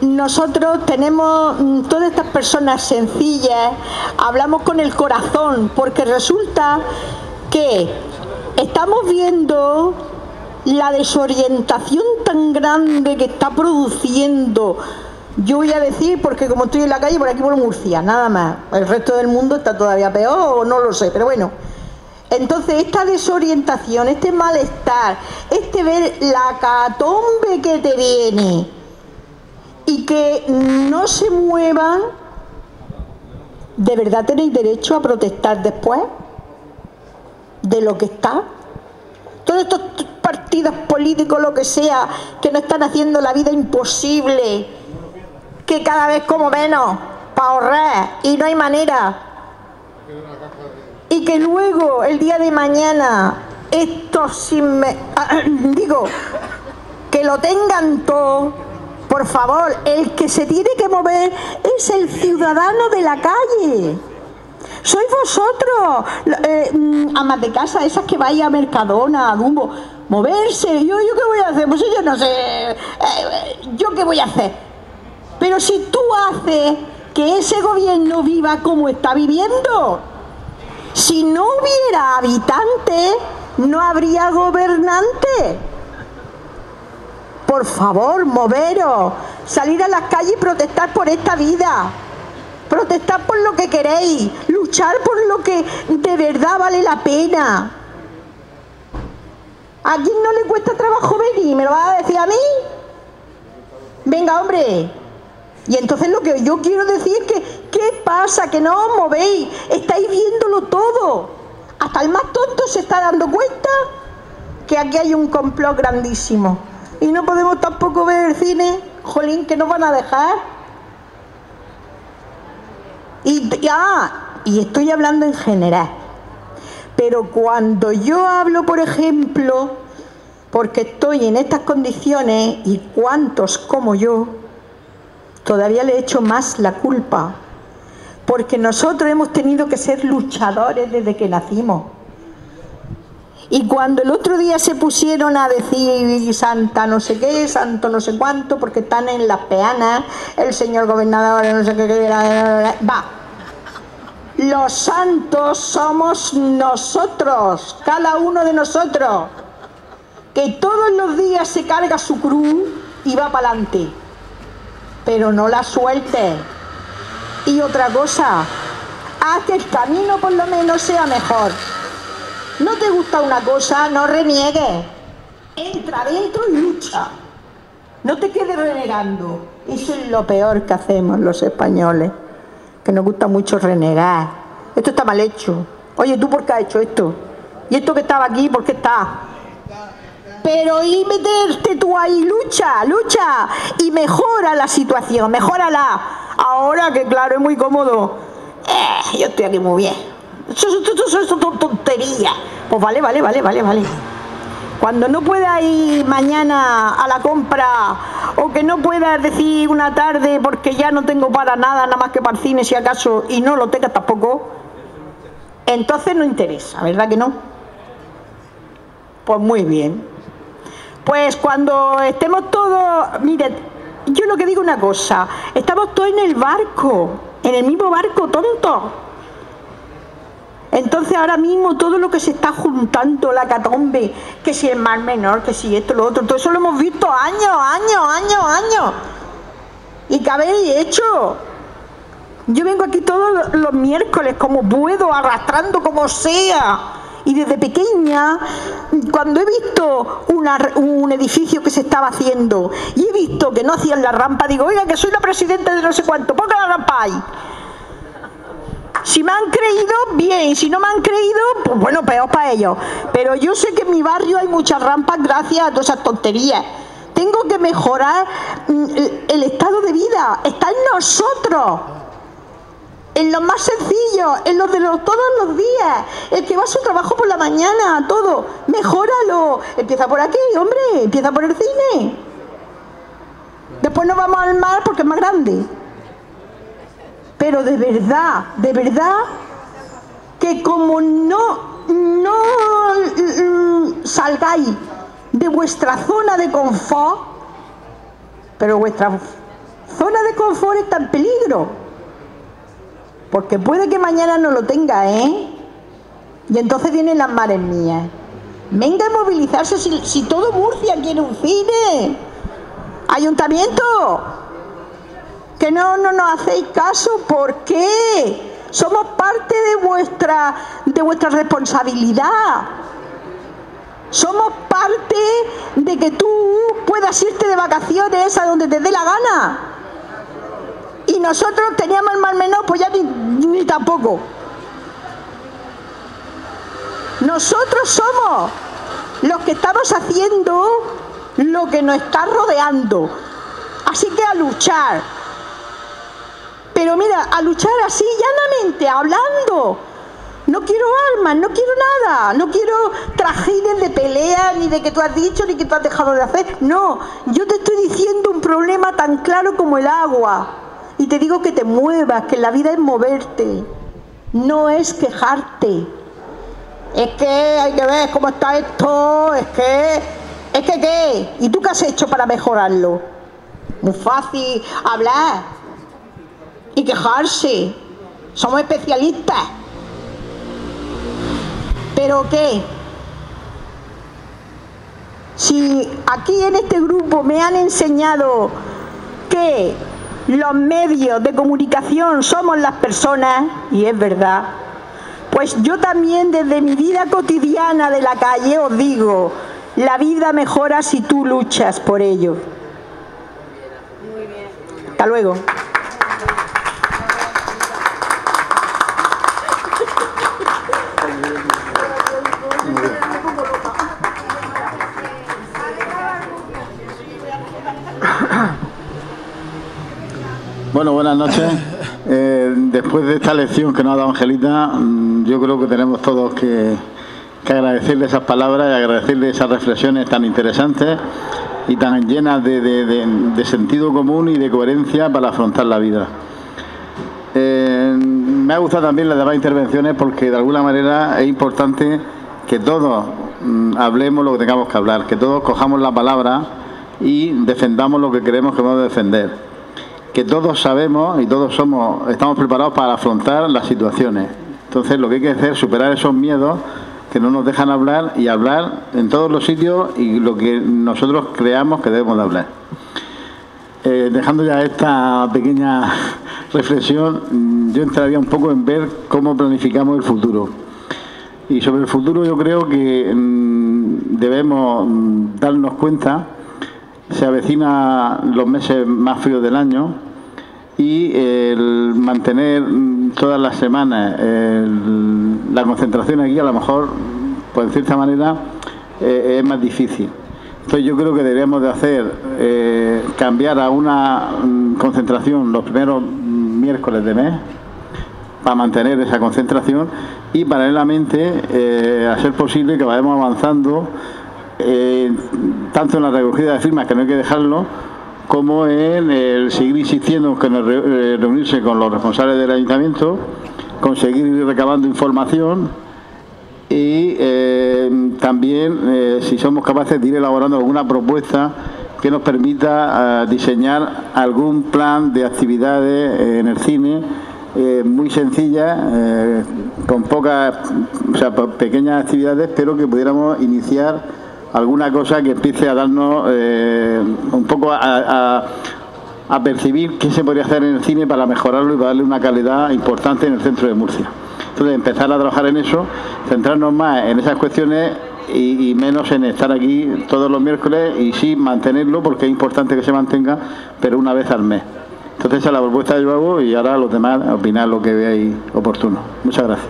nosotros tenemos mm, todas estas personas sencillas, hablamos con el corazón, porque resulta que estamos viendo la desorientación tan grande que está produciendo. Yo voy a decir, porque como estoy en la calle, por aquí por Murcia, nada más. El resto del mundo está todavía peor, o no lo sé, pero bueno. Entonces, esta desorientación, este malestar, este ver la catombe que te viene y que no se muevan, ¿de verdad tenéis derecho a protestar después de lo que está? Todos estos partidos políticos, lo que sea, que nos están haciendo la vida imposible, que cada vez como menos para ahorrar y no hay manera. Y que luego, el día de mañana, estos sin me- ah, digo, que lo tengan todo, por favor, el que se tiene que mover es el ciudadano de la calle. Sois vosotros, eh, mm, amas de casa, esas que vais a Mercadona, a Dumbo, moverse. ¿Yo, ¿Yo qué voy a hacer? Pues yo no sé. eh, ¿Yo qué voy a hacer? Pero si tú haces que ese gobierno viva como está viviendo, si no hubiera habitantes, no habría gobernante. Por favor, moveros, salir a las calles y protestar por esta vida. Protestar por lo que queréis, luchar por lo que de verdad vale la pena. ¿A quién no le cuesta trabajo venir? ¿Me lo vas a decir a mí? Venga, hombre. Y entonces lo que yo quiero decir es que, ¿qué pasa? Que no os movéis, estáis viéndolo todo. Hasta el más tonto se está dando cuenta que aquí hay un complot grandísimo. Y no podemos tampoco ver el cine, jolín, que nos van a dejar. Y, y- ah, y estoy hablando en general. Pero cuando yo hablo, por ejemplo, porque estoy en estas condiciones y cuantos como yo, todavía le echo más la culpa. Porque nosotros hemos tenido que ser luchadores desde que nacimos. Y cuando el otro día se pusieron a decir santa no sé qué, santo no sé cuánto, porque están en las peanas, el señor gobernador no sé qué, va. Los santos somos nosotros, cada uno de nosotros, que todos los días se carga su cruz y va para adelante. Pero no la suelte. Y otra cosa, haz que el camino por lo menos sea mejor. ¿No te gusta una cosa? No reniegues. Entra dentro y lucha. No te quedes renegando. Eso es lo peor que hacemos los españoles. Que nos gusta mucho renegar. Esto está mal hecho. Oye, ¿tú por qué has hecho esto? ¿Y esto que estaba aquí, por qué está? Pero y meterte tú ahí, lucha, lucha y mejora la situación, mejórala. Ahora que claro, es muy cómodo. Eh, yo estoy aquí muy bien. Eso, es tontería. Pues vale, vale, vale, vale, vale. Cuando no puedas ir mañana a la compra o que no puedas decir una tarde porque ya no tengo para nada, nada más que para el cine si acaso, y no lo tengas tampoco, entonces no interesa, ¿verdad que no? Pues muy bien. Pues cuando estemos todos, mire, yo lo que digo una cosa, estamos todos en el barco, en el mismo barco tonto. Entonces ahora mismo todo lo que se está juntando, la catombe, que si es más menor, que si esto, lo otro, todo eso lo hemos visto años, años, años, años. ¿Y qué habéis hecho? Yo vengo aquí todos los miércoles, como puedo, arrastrando como sea. Y desde pequeña, cuando he visto una- un edificio que se estaba haciendo y he visto que no hacían la rampa, digo, oiga, que soy la presidenta de no sé cuánto, ponga la rampa ahí. Si me han creído, bien. Si no me han creído, pues bueno, peor para ellos. Pero yo sé que en mi barrio hay muchas rampas gracias a todas esas tonterías. Tengo que mejorar mm, el, estado de vida. Está en nosotros. En lo más sencillo, en lo de los, todos los días. El que va a su trabajo por la mañana, todo. Mejóralo. Empieza por aquí, hombre. Empieza por el cine. Después nos vamos al mar porque es más grande. Pero de verdad, de verdad, que como no, no mm, salgáis de vuestra zona de confort, pero vuestra zona de confort está en peligro. Porque puede que mañana no lo tenga, ¿eh? Y entonces vienen las mares mías. Venga a movilizarse si, si todo Murcia quiere un cine. Ayuntamiento, que no, no nos hacéis caso, ¿por qué? Somos parte de vuestra, de vuestra responsabilidad. Somos parte de que tú puedas irte de vacaciones a donde te dé la gana. Y nosotros teníamos el mal menor, pues ya ni, ni tampoco. Nosotros somos los que estamos haciendo lo que nos está rodeando. Así que a luchar. Pero mira, a luchar así, llanamente, hablando. No quiero armas, no quiero nada, no quiero tragedias de pelea, ni de que tú has dicho, ni que tú has dejado de hacer. No, yo te estoy diciendo un problema tan claro como el agua. Y te digo que te muevas, que la vida es moverte, no es quejarte. Es que hay que ver cómo está esto, es que, es que qué. ¿Y tú qué has hecho para mejorarlo? Muy fácil hablar quejarse. Somos especialistas. ¿Pero qué? Si aquí en este grupo me han enseñado que los medios de comunicación somos las personas, y es verdad, pues yo también desde mi vida cotidiana de la calle os digo, la vida mejora si tú luchas por ello. Hasta luego. Bueno, buenas noches. Eh, después de esta lección que nos ha dado Angelita, mm, yo creo que tenemos todos que, que agradecerle esas palabras y agradecerle esas reflexiones tan interesantes y tan llenas de, de- de- de sentido común y de coherencia para afrontar la vida. Eh, me ha gustado también las demás intervenciones porque de alguna manera es importante que todos mm, hablemos lo que tengamos que hablar, que todos cojamos la palabra y defendamos lo que creemos que vamos a defender que todos sabemos y todos somos, estamos preparados para afrontar las situaciones. Entonces lo que hay que hacer es superar esos miedos que no nos dejan hablar y hablar en todos los sitios y lo que nosotros creamos que debemos de hablar. Eh, dejando ya esta pequeña reflexión, mm, yo entraría un poco en ver cómo planificamos el futuro. Y sobre el futuro yo creo que mm, debemos mm, darnos cuenta se avecina los meses más fríos del año y el mantener todas las semanas la concentración aquí a lo mejor pues cierta manera eh, es más difícil. Entonces yo creo que deberíamos de hacer eh, cambiar a una mm, concentración los primeros miércoles de mes para mantener esa concentración y paralelamente eh, a ser posible que vayamos avanzando tanto en la recogida de firmas que no hay que dejarlo como en el seguir insistiendo en el re- eh, reunirse con los responsables del ayuntamiento conseguir ir recabando información y eh, también eh, si somos capaces de ir elaborando alguna propuesta que nos permita diseñar algún plan de actividades en el cine muy sencilla, con pocas, o sea, pequeñas actividades, pero que pudiéramos iniciar alguna cosa que empiece a darnos eh, un poco a, a- percibir qué se podría hacer en el cine para mejorarlo y para darle una calidad importante en el centro de Murcia. Entonces, empezar a trabajar en eso, centrarnos más en esas cuestiones y, y menos en estar aquí todos los miércoles y sí mantenerlo porque es importante que se mantenga, pero una vez al mes. Entonces, esa es la propuesta que yo hago y ahora los demás opinar lo que veáis oportuno. Muchas gracias.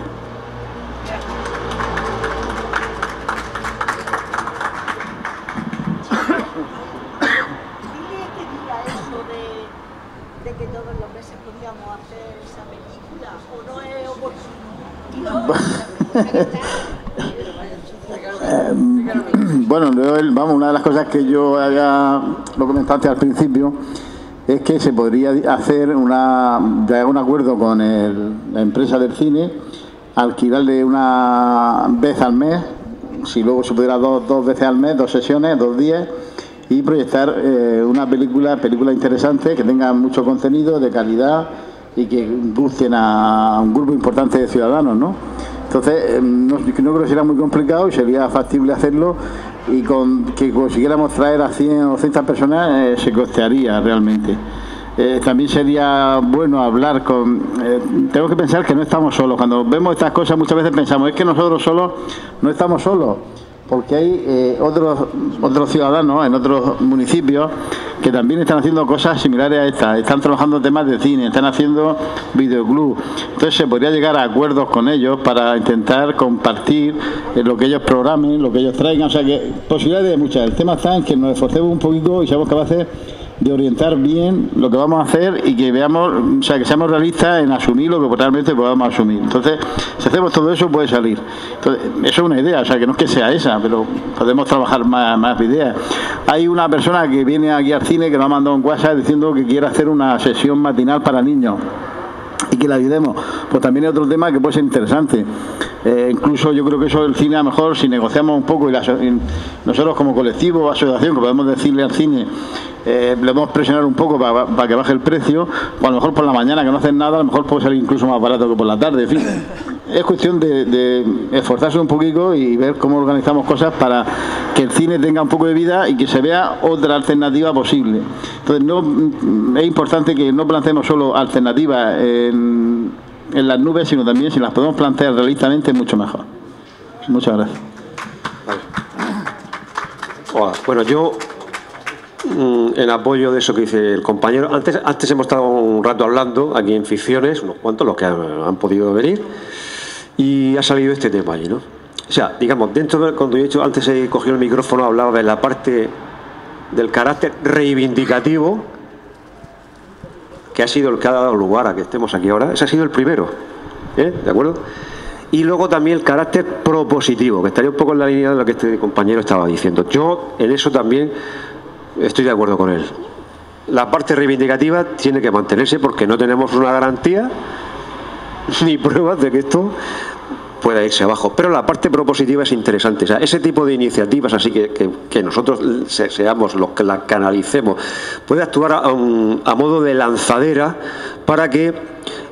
Dile que diga eso de, de que todos los meses podíamos hacer esa película, o no es oportuno. Bueno, yo, el- vamos, una de las cosas que yo había, lo comentaste al principio, es que se podría hacer una, un acuerdo con la empresa del cine, alquilarle una vez al mes, si luego se pudiera dos, dos veces al mes, dos sesiones, dos días, y proyectar eh, una película, película interesante, que tenga mucho contenido, de calidad y que gusten a un grupo importante de ciudadanos, ¿no? Entonces, eh, no, creo que será muy complicado y sería factible hacerlo y que consiguiéramos traer a 100 o 200 personas eh, se costearía realmente. Eh, también sería bueno hablar con... eh, tengo que pensar que no estamos solos. Cuando vemos estas cosas muchas veces pensamos, es que nosotros solos no estamos solos, porque hay eh, otros, otros ciudadanos en otros municipios que también están haciendo cosas similares a estas. Están trabajando temas de cine, están haciendo videoclub. Entonces se podría llegar a acuerdos con ellos para intentar compartir eh, lo que ellos programen, lo que ellos traigan. O sea que posibilidades de muchas. El tema está en que nos esforcemos un poquito y seamos capaces de orientar bien lo que vamos a hacer y que veamos, o sea, que seamos realistas en asumir lo que realmente podamos asumir. Entonces, si hacemos todo eso, puede salir. Entonces, eso es una idea, o sea, que no es que sea esa, pero podemos trabajar más, más ideas. Hay una persona que viene aquí al cine que nos ha mandado un WhatsApp diciendo que quiere hacer una sesión matinal para niños y que la ayudemos. Pues también hay otro tema que puede ser interesante. Eh, incluso yo creo que eso del cine a lo mejor si negociamos un poco y, la y nosotros como colectivo o asociación que podemos decirle al cine eh, le podemos presionar un poco para, que baje el precio, o a lo mejor por la mañana que no hacen nada, a lo mejor puede salir incluso más barato que por la tarde, en fin. Es cuestión de, esforzarse un poquito y ver cómo organizamos cosas para que el cine tenga un poco de vida y que se vea otra alternativa posible. Entonces no mm, es importante que no planteemos solo alternativas en, las nubes, sino también si las podemos plantear realistamente mucho mejor. Muchas gracias. Hola. Bueno, yo mm, en apoyo de eso que dice el compañero, antes, antes hemos estado un rato hablando aquí en ficciones, unos cuantos los que han podido venir, y ha salido este tema allí, ¿no? O sea, digamos, dentro de cuando yo he dicho antes he cogido el micrófono, hablaba de la parte del carácter reivindicativo que ha sido el que ha dado lugar a que estemos aquí ahora, ese ha sido el primero, ¿eh? ¿de acuerdo? Y luego también el carácter propositivo, que estaría un poco en la línea de lo que este compañero estaba diciendo. Yo en eso también estoy de acuerdo con él. La parte reivindicativa tiene que mantenerse porque no tenemos una garantía ni pruebas de que esto pueda irse abajo. Pero la parte propositiva es interesante. O sea, ese tipo de iniciativas, así que, que- nosotros se- seamos los que la canalicemos, puede actuar a, a modo de lanzadera para que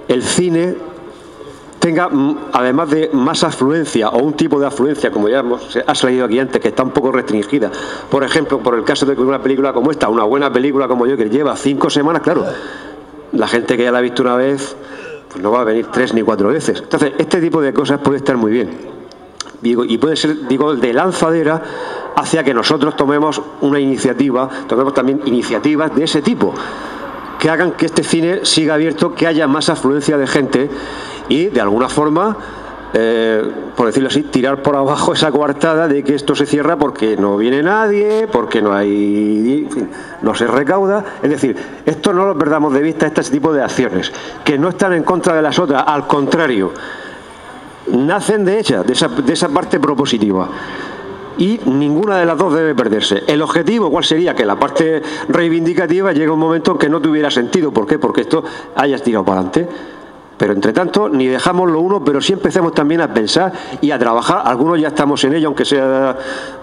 el cine tenga, mm, además de más afluencia o un tipo de afluencia, como ya hemos, ha salido aquí antes, que está un poco restringida. Por ejemplo, por el caso de que una película como esta, una buena película como yo, que lleva cinco semanas, claro, la gente que ya la ha visto una vez, pues no va a venir tres ni cuatro veces. Entonces, este tipo de cosas puede estar muy bien. Y puede ser, digo, de lanzadera hacia que nosotros tomemos una iniciativa, tomemos también iniciativas de ese tipo que hagan que este cine siga abierto, que haya más afluencia de gente y de alguna forma, eh, por decirlo así, tirar por abajo esa coartada de que esto se cierra porque no viene nadie, porque no hay, no se recauda. Es decir, esto no lo perdamos de vista, este tipo de acciones, que no están en contra de las otras, al contrario, nacen de ella, de esa, de esa parte propositiva y ninguna de las dos debe perderse. El objetivo, ¿cuál sería? Que la parte reivindicativa llegue un momento en que no tuviera sentido. ¿Por qué? Porque esto haya tirado para adelante. Pero entre tanto, ni dejamos lo uno, pero sí empecemos también a pensar y a trabajar. Algunos ya estamos en ello, aunque sea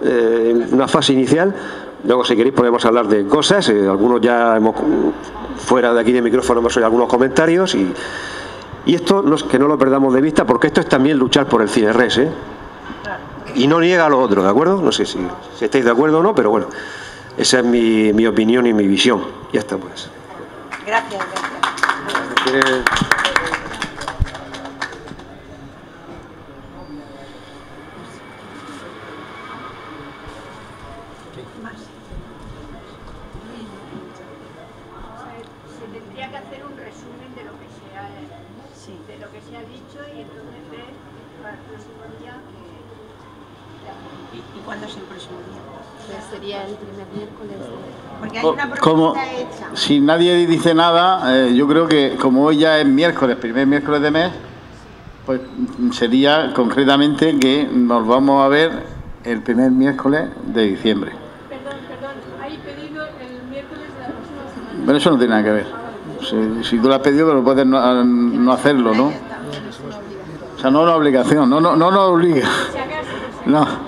eh, en una fase inicial. Luego, si queréis, podemos hablar de cosas. Eh, algunos ya hemos, fuera de aquí de micrófono, hemos oído algunos comentarios. Y, y esto no es- que no lo perdamos de vista, porque esto es también luchar por el cine res, ¿eh? y no niega lo otro, ¿de acuerdo? No sé si, si estáis de acuerdo o no, pero bueno, esa es mi, mi opinión y mi visión. Ya está, pues. Gracias, gracias. Se tendría que hacer un resumen de lo que se ha, de lo que se ha dicho y entonces ver para el próximo día que... ¿Y cuándo es el próximo día? Pues sería el primer miércoles de... Porque hay una Como propuesta hecha. si nadie dice nada, eh, yo creo que como hoy ya es miércoles, primer miércoles de mes, pues sería concretamente que nos vamos a ver el primer miércoles de diciembre. Perdón, perdón, hay pedido el miércoles de la próxima semana. Pero eso no tiene nada que ver. Si, si tú lo has pedido, pero puedes no, no hacerlo, ¿no? O sea, no es una obligación, no, no, no nos obliga. No.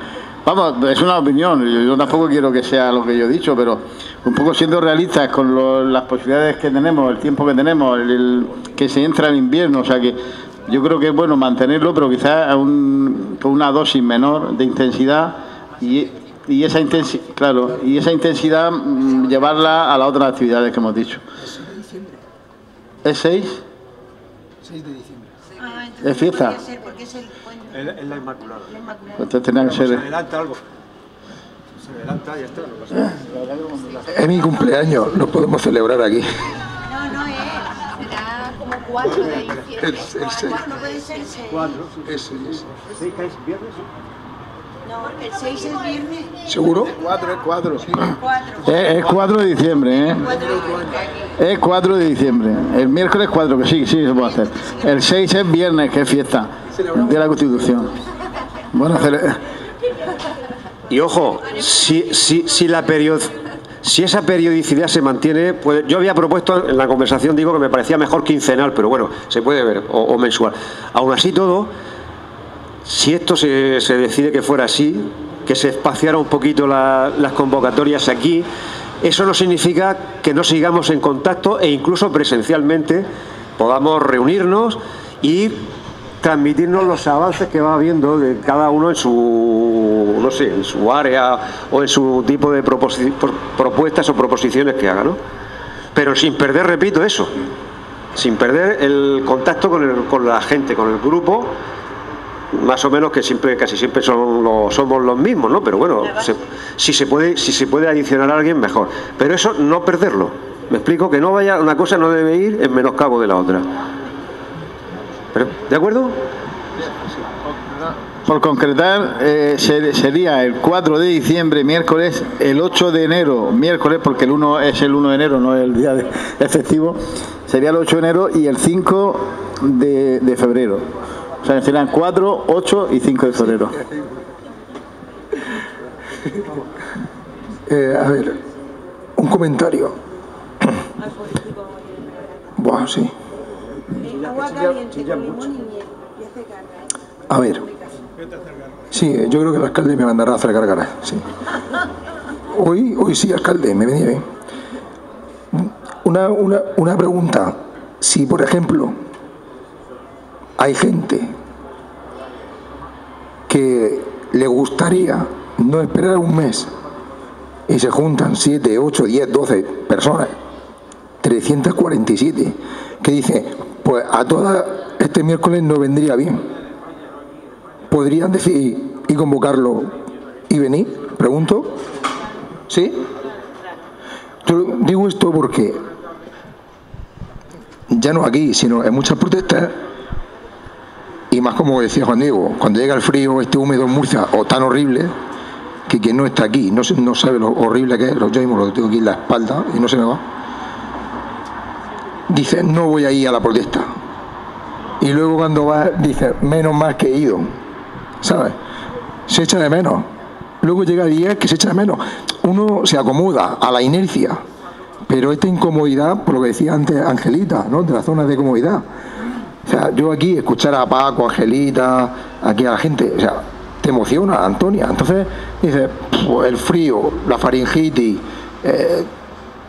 Vamos, es una opinión. Yo, yo tampoco quiero que sea lo que yo he dicho, pero un poco siendo realistas con lo- las posibilidades que tenemos, el tiempo que tenemos, el, el- que se entra el invierno, o sea que yo creo que es bueno mantenerlo, pero quizás a un- con una dosis menor de intensidad y, y esa intensidad, claro, y esa intensidad mm, llevarla a las otras actividades que hemos dicho. ¿Es 6? 6 de diciembre. Ah, ¿Es fiesta? ser porque es el Es la Inmaculada. La Inmaculada. Pues entonces tenía que Se ser... adelanta algo. Se adelanta y ya está. no pasa nada. Es mi cumpleaños, lo podemos celebrar aquí. No, no es. Será como 4 de diciembre. El. No puede ser seis. Es seis. ¿Sí, caes viernes? No, el 6 es viernes. ¿Seguro? 4, es 4. 4. Es, es 4 de diciembre, ¿eh? Es 4 de diciembre. El miércoles 4, que sí, sí, se puede hacer. El 6 es viernes, que es fiesta de la Constitución. Bueno, Y ojo, si, si, si la period, si esa periodicidad se mantiene, pues yo había propuesto en la conversación, digo que me parecía mejor quincenal, pero bueno, se puede ver, o, o mensual. Aún así todo, si esto se, decide que fuera así, que se espaciara un poquito la- las convocatorias aquí, eso no significa que no sigamos en contacto e incluso presencialmente podamos reunirnos y transmitirnos los avances que va habiendo de cada uno en su no sé en su área o en su tipo de propuestas o proposiciones que haga ¿no? pero sin perder repito eso sin perder el contacto con, el- con la gente con el grupo más o menos que siempre casi siempre son los, somos los mismos no pero bueno se- si se puede si se puede adicionar a alguien mejor. Pero eso no perderlo. Me explico que no vaya una cosa no debe ir en menoscabo de la otra. Pero, ¿De acuerdo? por concretar, eh, ser- sería el 4 de diciembre, miércoles, el 8 de enero, miércoles, porque el 1 es el 1 de enero, no es el día de, efectivo, sería el 8 de enero y el 5 de, de febrero. O sea, serían 4, 8 y 5 de febrero. Eh, a ver, un comentario. Buah, sí. A ver. Sí, yo creo que el alcalde me mandará a hacer gargaras, sí. Hoy, hoy sí, alcalde, me venía bien. Una, una, una pregunta. Si, por ejemplo, hay gente que le gustaría no esperar un mes y se juntan 7, 8, 10, 12 personas, 347, que dice, pues a todas este miércoles no vendría bien. ¿Podrían decir y convocarlo y venir? Pregunto. ¿Sí? Yo digo esto porque ya no aquí, sino en muchas protestas, y más como decía Juan Diego, cuando llega el frío, este húmedo en Murcia, o tan horrible, que quien no está aquí no, no sabe lo horrible que es, yo mismo lo tengo aquí en la espalda y no se me va, dice, no voy a ir a la protesta. Y luego cuando va, dice, menos mal que ido, ¿sabes? Se echa de menos. Luego llega días que se echa de menos. Uno se acomoda a la inercia, pero esta incomodidad, por lo que decía antes Angelita, ¿no? De la zona de comodidad. O sea, yo aquí escuchar a Paco, Angelita, aquí a la gente, o sea, te emociona, Antonia. Entonces, dices, "Puf, el frío, la faringitis, eh,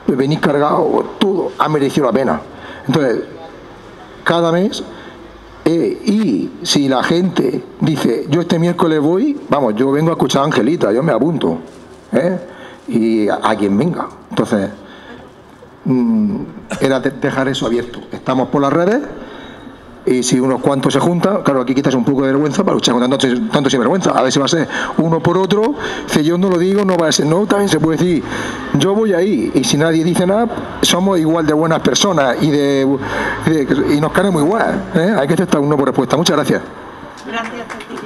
venís cargado, todo ha merecido la pena. Entonces, cada mes, eh, y si la gente dice, yo este miércoles voy, vamos, yo vengo a escuchar a Angelita, yo me apunto, ¿eh? y a, quien venga. Entonces, mm, era de- dejar eso abierto. Estamos por las redes y si unos cuantos se juntan, claro, aquí quitas un poco de vergüenza para luchar contra tanto, tanto sinvergüenza. A ver si va a ser uno por otro. Si yo no lo digo, no va a ser. No, también se puede decir, yo voy ahí. Y si nadie dice nada, somos igual de buenas personas y de, y, nos queremos igual. ¿eh? Hay que estar uno por respuesta. Muchas gracias. Gracias, Cecilia.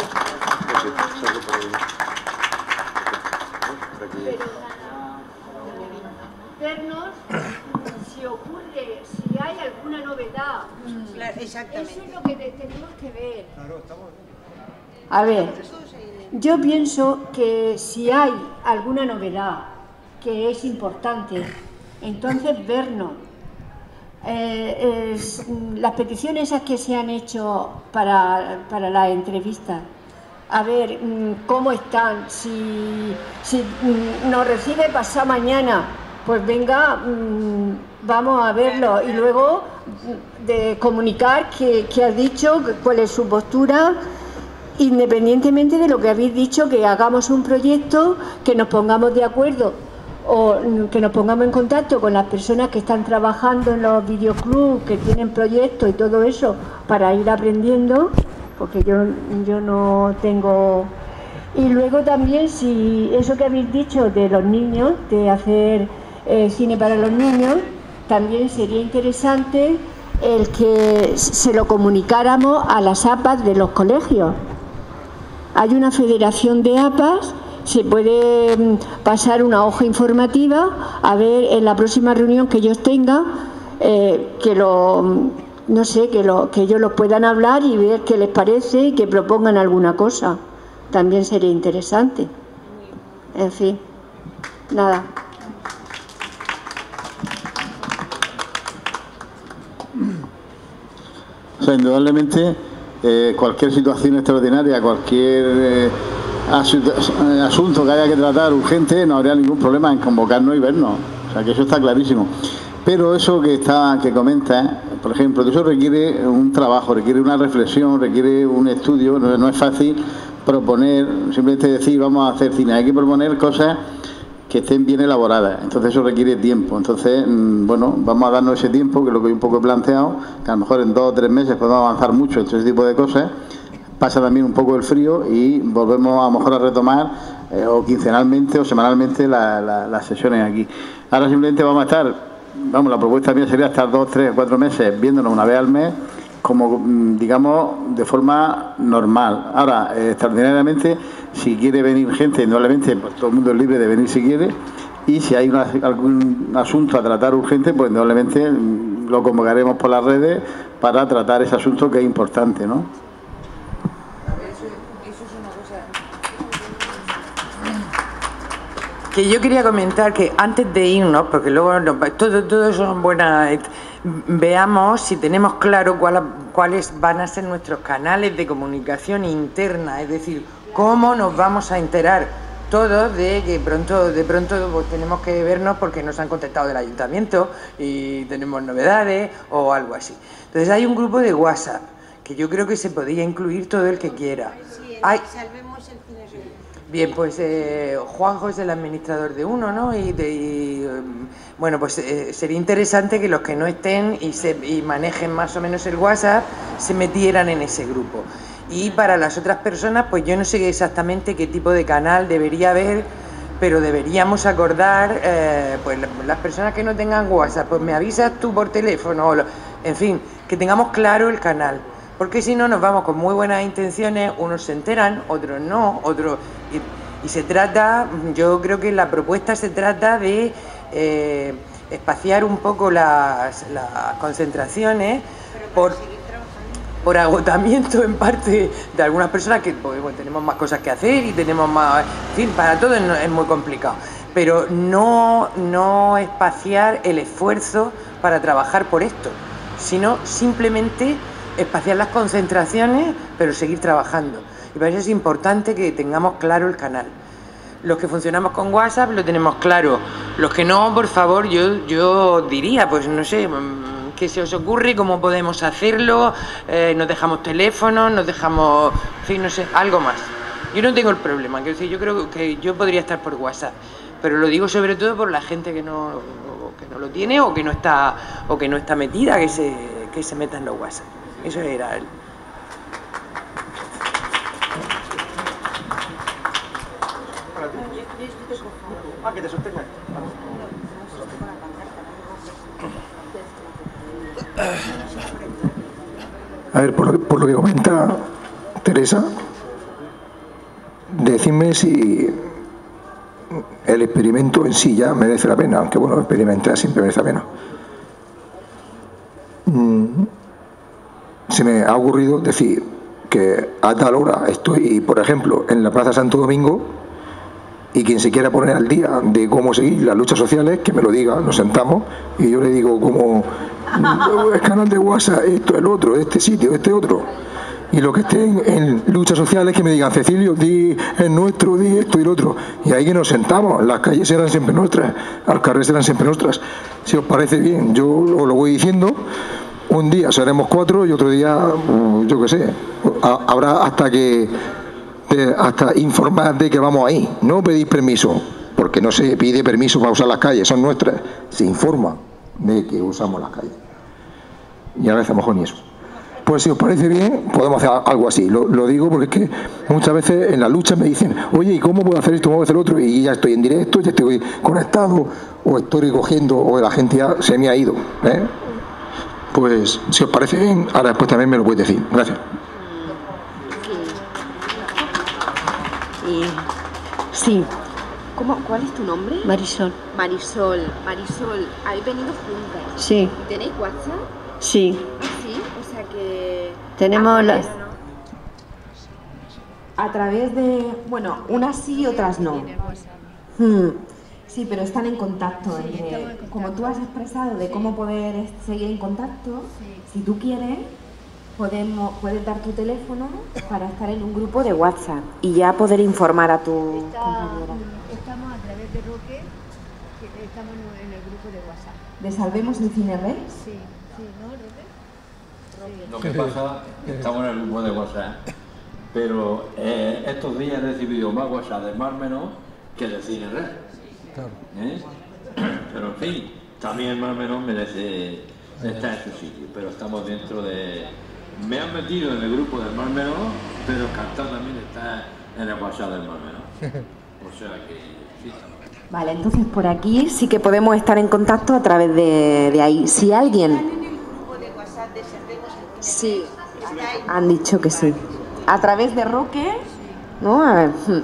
Vernos si ocurre, si hay alguna novedad. Exactamente. Eso es lo que te- tenemos que ver. A ver, yo pienso que si hay alguna novedad que es importante, entonces vernos. Eh, es, las peticiones esas que se han hecho para, para la entrevista, a ver mm, cómo están, si, si mm, nos recibe pasado mañana, pues venga, mm, vamos a verlo. Y luego mm, de comunicar qué, qué has dicho, cuál es su postura, independientemente de lo que habéis dicho, que hagamos un proyecto, que nos pongamos de acuerdo o mm, que nos pongamos en contacto con las personas que están trabajando en los videoclubs, que tienen proyectos y todo eso, para ir aprendiendo, porque yo, yo no tengo... Y luego también, si eso que habéis dicho de los niños, de hacer eh, cine para los niños, también sería interesante el que se lo comunicáramos a las APAs de los colegios. Hay una federación de APAs, se puede mm, pasar una hoja informativa, a ver en la próxima reunión que ellos tengan, eh, que lo, mm, no sé, que, lo, que ellos lo puedan hablar y ver qué les parece y que propongan alguna cosa. También sería interesante. En fin, nada. O sea, indudablemente, eh, cualquier situación extraordinaria, cualquier eh, eh, asunto que haya que tratar urgente, no habría ningún problema en convocarnos y vernos. O sea, que eso está clarísimo. Pero eso que está que comenta, por ejemplo, eso requiere un trabajo, requiere una reflexión, requiere un estudio. No es fácil proponer, simplemente decir vamos a hacer cine. Hay que proponer cosas que estén bien elaboradas. Entonces eso requiere tiempo. Entonces, mm, bueno, vamos a darnos ese tiempo, que es lo que yo un poco he planteado, que a lo mejor en dos o tres meses podemos avanzar mucho en ese tipo de cosas. Pasa también un poco el frío y volvemos a lo mejor a retomar eh, o quincenalmente o semanalmente la- la- las sesiones aquí. Ahora simplemente vamos a estar, vamos, la propuesta mía sería estar dos, tres, cuatro meses viéndonos una vez al mes como mm, digamos de forma normal. Ahora, eh, extraordinariamente, si quiere venir gente, indudablemente, pues todo el mundo es libre de venir si quiere, y si hay algún asunto a tratar urgente, pues indudablemente mm, lo convocaremos por las redes para tratar ese asunto que es importante, ¿no? Que yo quería comentar que antes de irnos, porque luego nos todo, todo son buenas, eh, veamos si tenemos claro cuál- cuáles van a ser nuestros canales de comunicación interna, es decir, cómo nos vamos a enterar todos de que pronto, de pronto pues, tenemos que vernos porque nos han contactado del ayuntamiento y tenemos novedades o algo así. Entonces hay un grupo de WhatsApp que yo creo que se podría incluir todo el que quiera. Hay, Salvemos el cine Bien, pues eh, Juanjo es el administrador de uno, ¿no? Y, de- y, em, bueno, pues eh, sería interesante que los que no estén y, se, y manejen más o menos el WhatsApp se metieran en ese grupo. Y para las otras personas, pues yo no sé exactamente qué tipo de canal debería haber, pero deberíamos acordar, eh, pues la- las personas que no tengan WhatsApp, pues me avisas tú por teléfono, o lo- en fin, que tengamos claro el canal. Porque si no nos vamos con muy buenas intenciones, unos se enteran, otros no, otros... Y, y se trata, yo creo que la propuesta se trata de eh, espaciar un poco las, las concentraciones por, por agotamiento en parte de algunas personas que pues, bueno, tenemos más cosas que hacer y tenemos más... En fin, para todos no- es muy complicado. Pero no, no espaciar el esfuerzo para trabajar por esto, sino simplemente espaciar las concentraciones, pero seguir trabajando. Y para eso es importante que tengamos claro el canal. Los que funcionamos con WhatsApp lo tenemos claro. Los que no, por favor, yo, yo diría, pues no sé, qué se os ocurre, cómo podemos hacerlo, eh, nos dejamos teléfonos, nos dejamos, en fin, no sé, algo más. Yo no tengo el problema, quiero decir, yo creo que yo podría estar por WhatsApp, pero lo digo sobre todo por la gente que no, que no lo tiene o que no está, o que no está metida, que se, que se meta en los WhatsApp. Eso era el, Ah, que te sostenga. A ver, por, lo- que comenta Teresa, decidme si el experimento en sí ya merece la pena, aunque bueno, experimentar siempre merece la pena. Mm, Se me ha ocurrido decir que a tal hora estoy, por ejemplo, en la Plaza Santo Domingo y quien se quiera poner al día de cómo seguir las luchas sociales, que me lo diga, nos sentamos y yo le digo como el canal de WhatsApp, esto, el otro, este sitio, este otro. Y los que estén en luchas sociales que me digan, Cecilio, di es nuestro, di esto y lo otro. Y ahí que nos sentamos, las calles serán siempre nuestras, las carreras serán siempre nuestras. Si os parece bien, yo os lo voy diciendo. Un día seremos cuatro y otro día, yo qué sé, ha- habrá hasta que de- hasta informar de que vamos ahí, no pedir permiso, porque no se pide permiso para usar las calles, son nuestras, se informa de que usamos las calles. Y a veces mejor ni eso. Pues si os parece bien, podemos hacer algo así. Lo, digo porque es que muchas veces en la lucha me dicen, oye, ¿y cómo puedo hacer esto? ¿Cómo puedo hacer otro? Y ya estoy en directo, ya estoy conectado, o estoy recogiendo, o la gente ya se me ha ido. ¿eh? Pues si os parece bien, ahora después también me lo podéis decir. Gracias. Sí. ¿Cómo, ¿Cuál es tu nombre? Marisol. Marisol. Marisol, ¿habéis venido juntas? Sí. ¿Y tenéis WhatsApp? Sí. Ah, sí. O sea que... Tenemos a las- través- A través de... Bueno, unas sí otras no. Hmm. Sí, pero están en contacto. entre- como tú has expresado de cómo poder seguir en contacto, si tú quieres, podemos, puedes dar tu teléfono para estar en un grupo de WhatsApp y ya poder informar a tu compañera. Estamos a través de Roque, que estamos en el grupo de WhatsApp. ¿De Salvemos el Cine Rex? Sí, sí, ¿no, Roque? Lo que pasa es que estamos en el grupo de WhatsApp, pero eh, estos días he recibido más WhatsApp de Mar Menor que de Cine Red. ¿eh? Pero en fin, también el Mar Menor merece estar en su sitio, pero estamos dentro de... Me han metido en el grupo del Mar Menor, pero Cantar también está en el WhatsApp del Mar Menor. O sea que sí. Vale, entonces por aquí sí que podemos estar en contacto a través de, de ahí. Si alguien... Sí, han dicho que sí. A través de Roque, ¿no? A ver. hmm.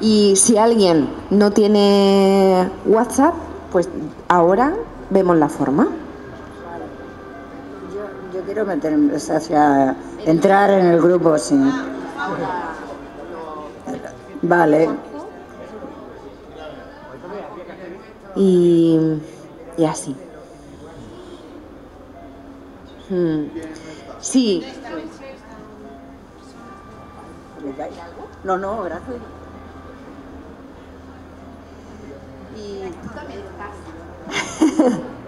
Y si alguien no tiene WhatsApp, pues ahora vemos la forma. Quiero meterme, hacia- entrar en el grupo, sí. Vale. Y, y así. Hmm. Sí, No, no, gracias.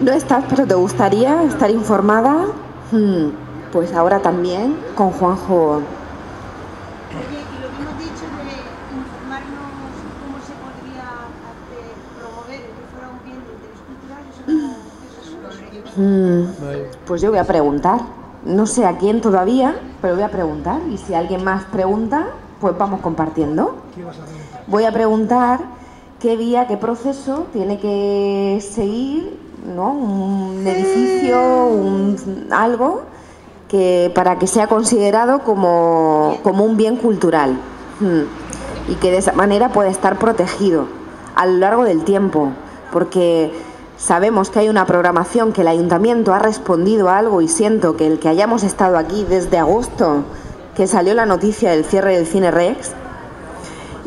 no estás, pero te gustaría estar informada. Hmm. Pues ahora también con Juanjo. Oye, y lo que hemos dicho de informarnos cómo se podría hacer, promover que fuera un bien de interés cultural, eso como eso es Hmm, Pues yo voy a preguntar. No sé a quién todavía, pero voy a preguntar. Y si alguien más pregunta, pues vamos compartiendo. Voy a preguntar qué vía, qué proceso tiene que seguir, ¿no? Un edificio, un, algo que para que sea considerado como, como un bien cultural Hmm. y que de esa manera pueda estar protegido a lo largo del tiempo, porque sabemos que hay una programación que el ayuntamiento ha respondido a algo y siento que el que hayamos estado aquí desde agosto, que salió la noticia del cierre del Cine Rex,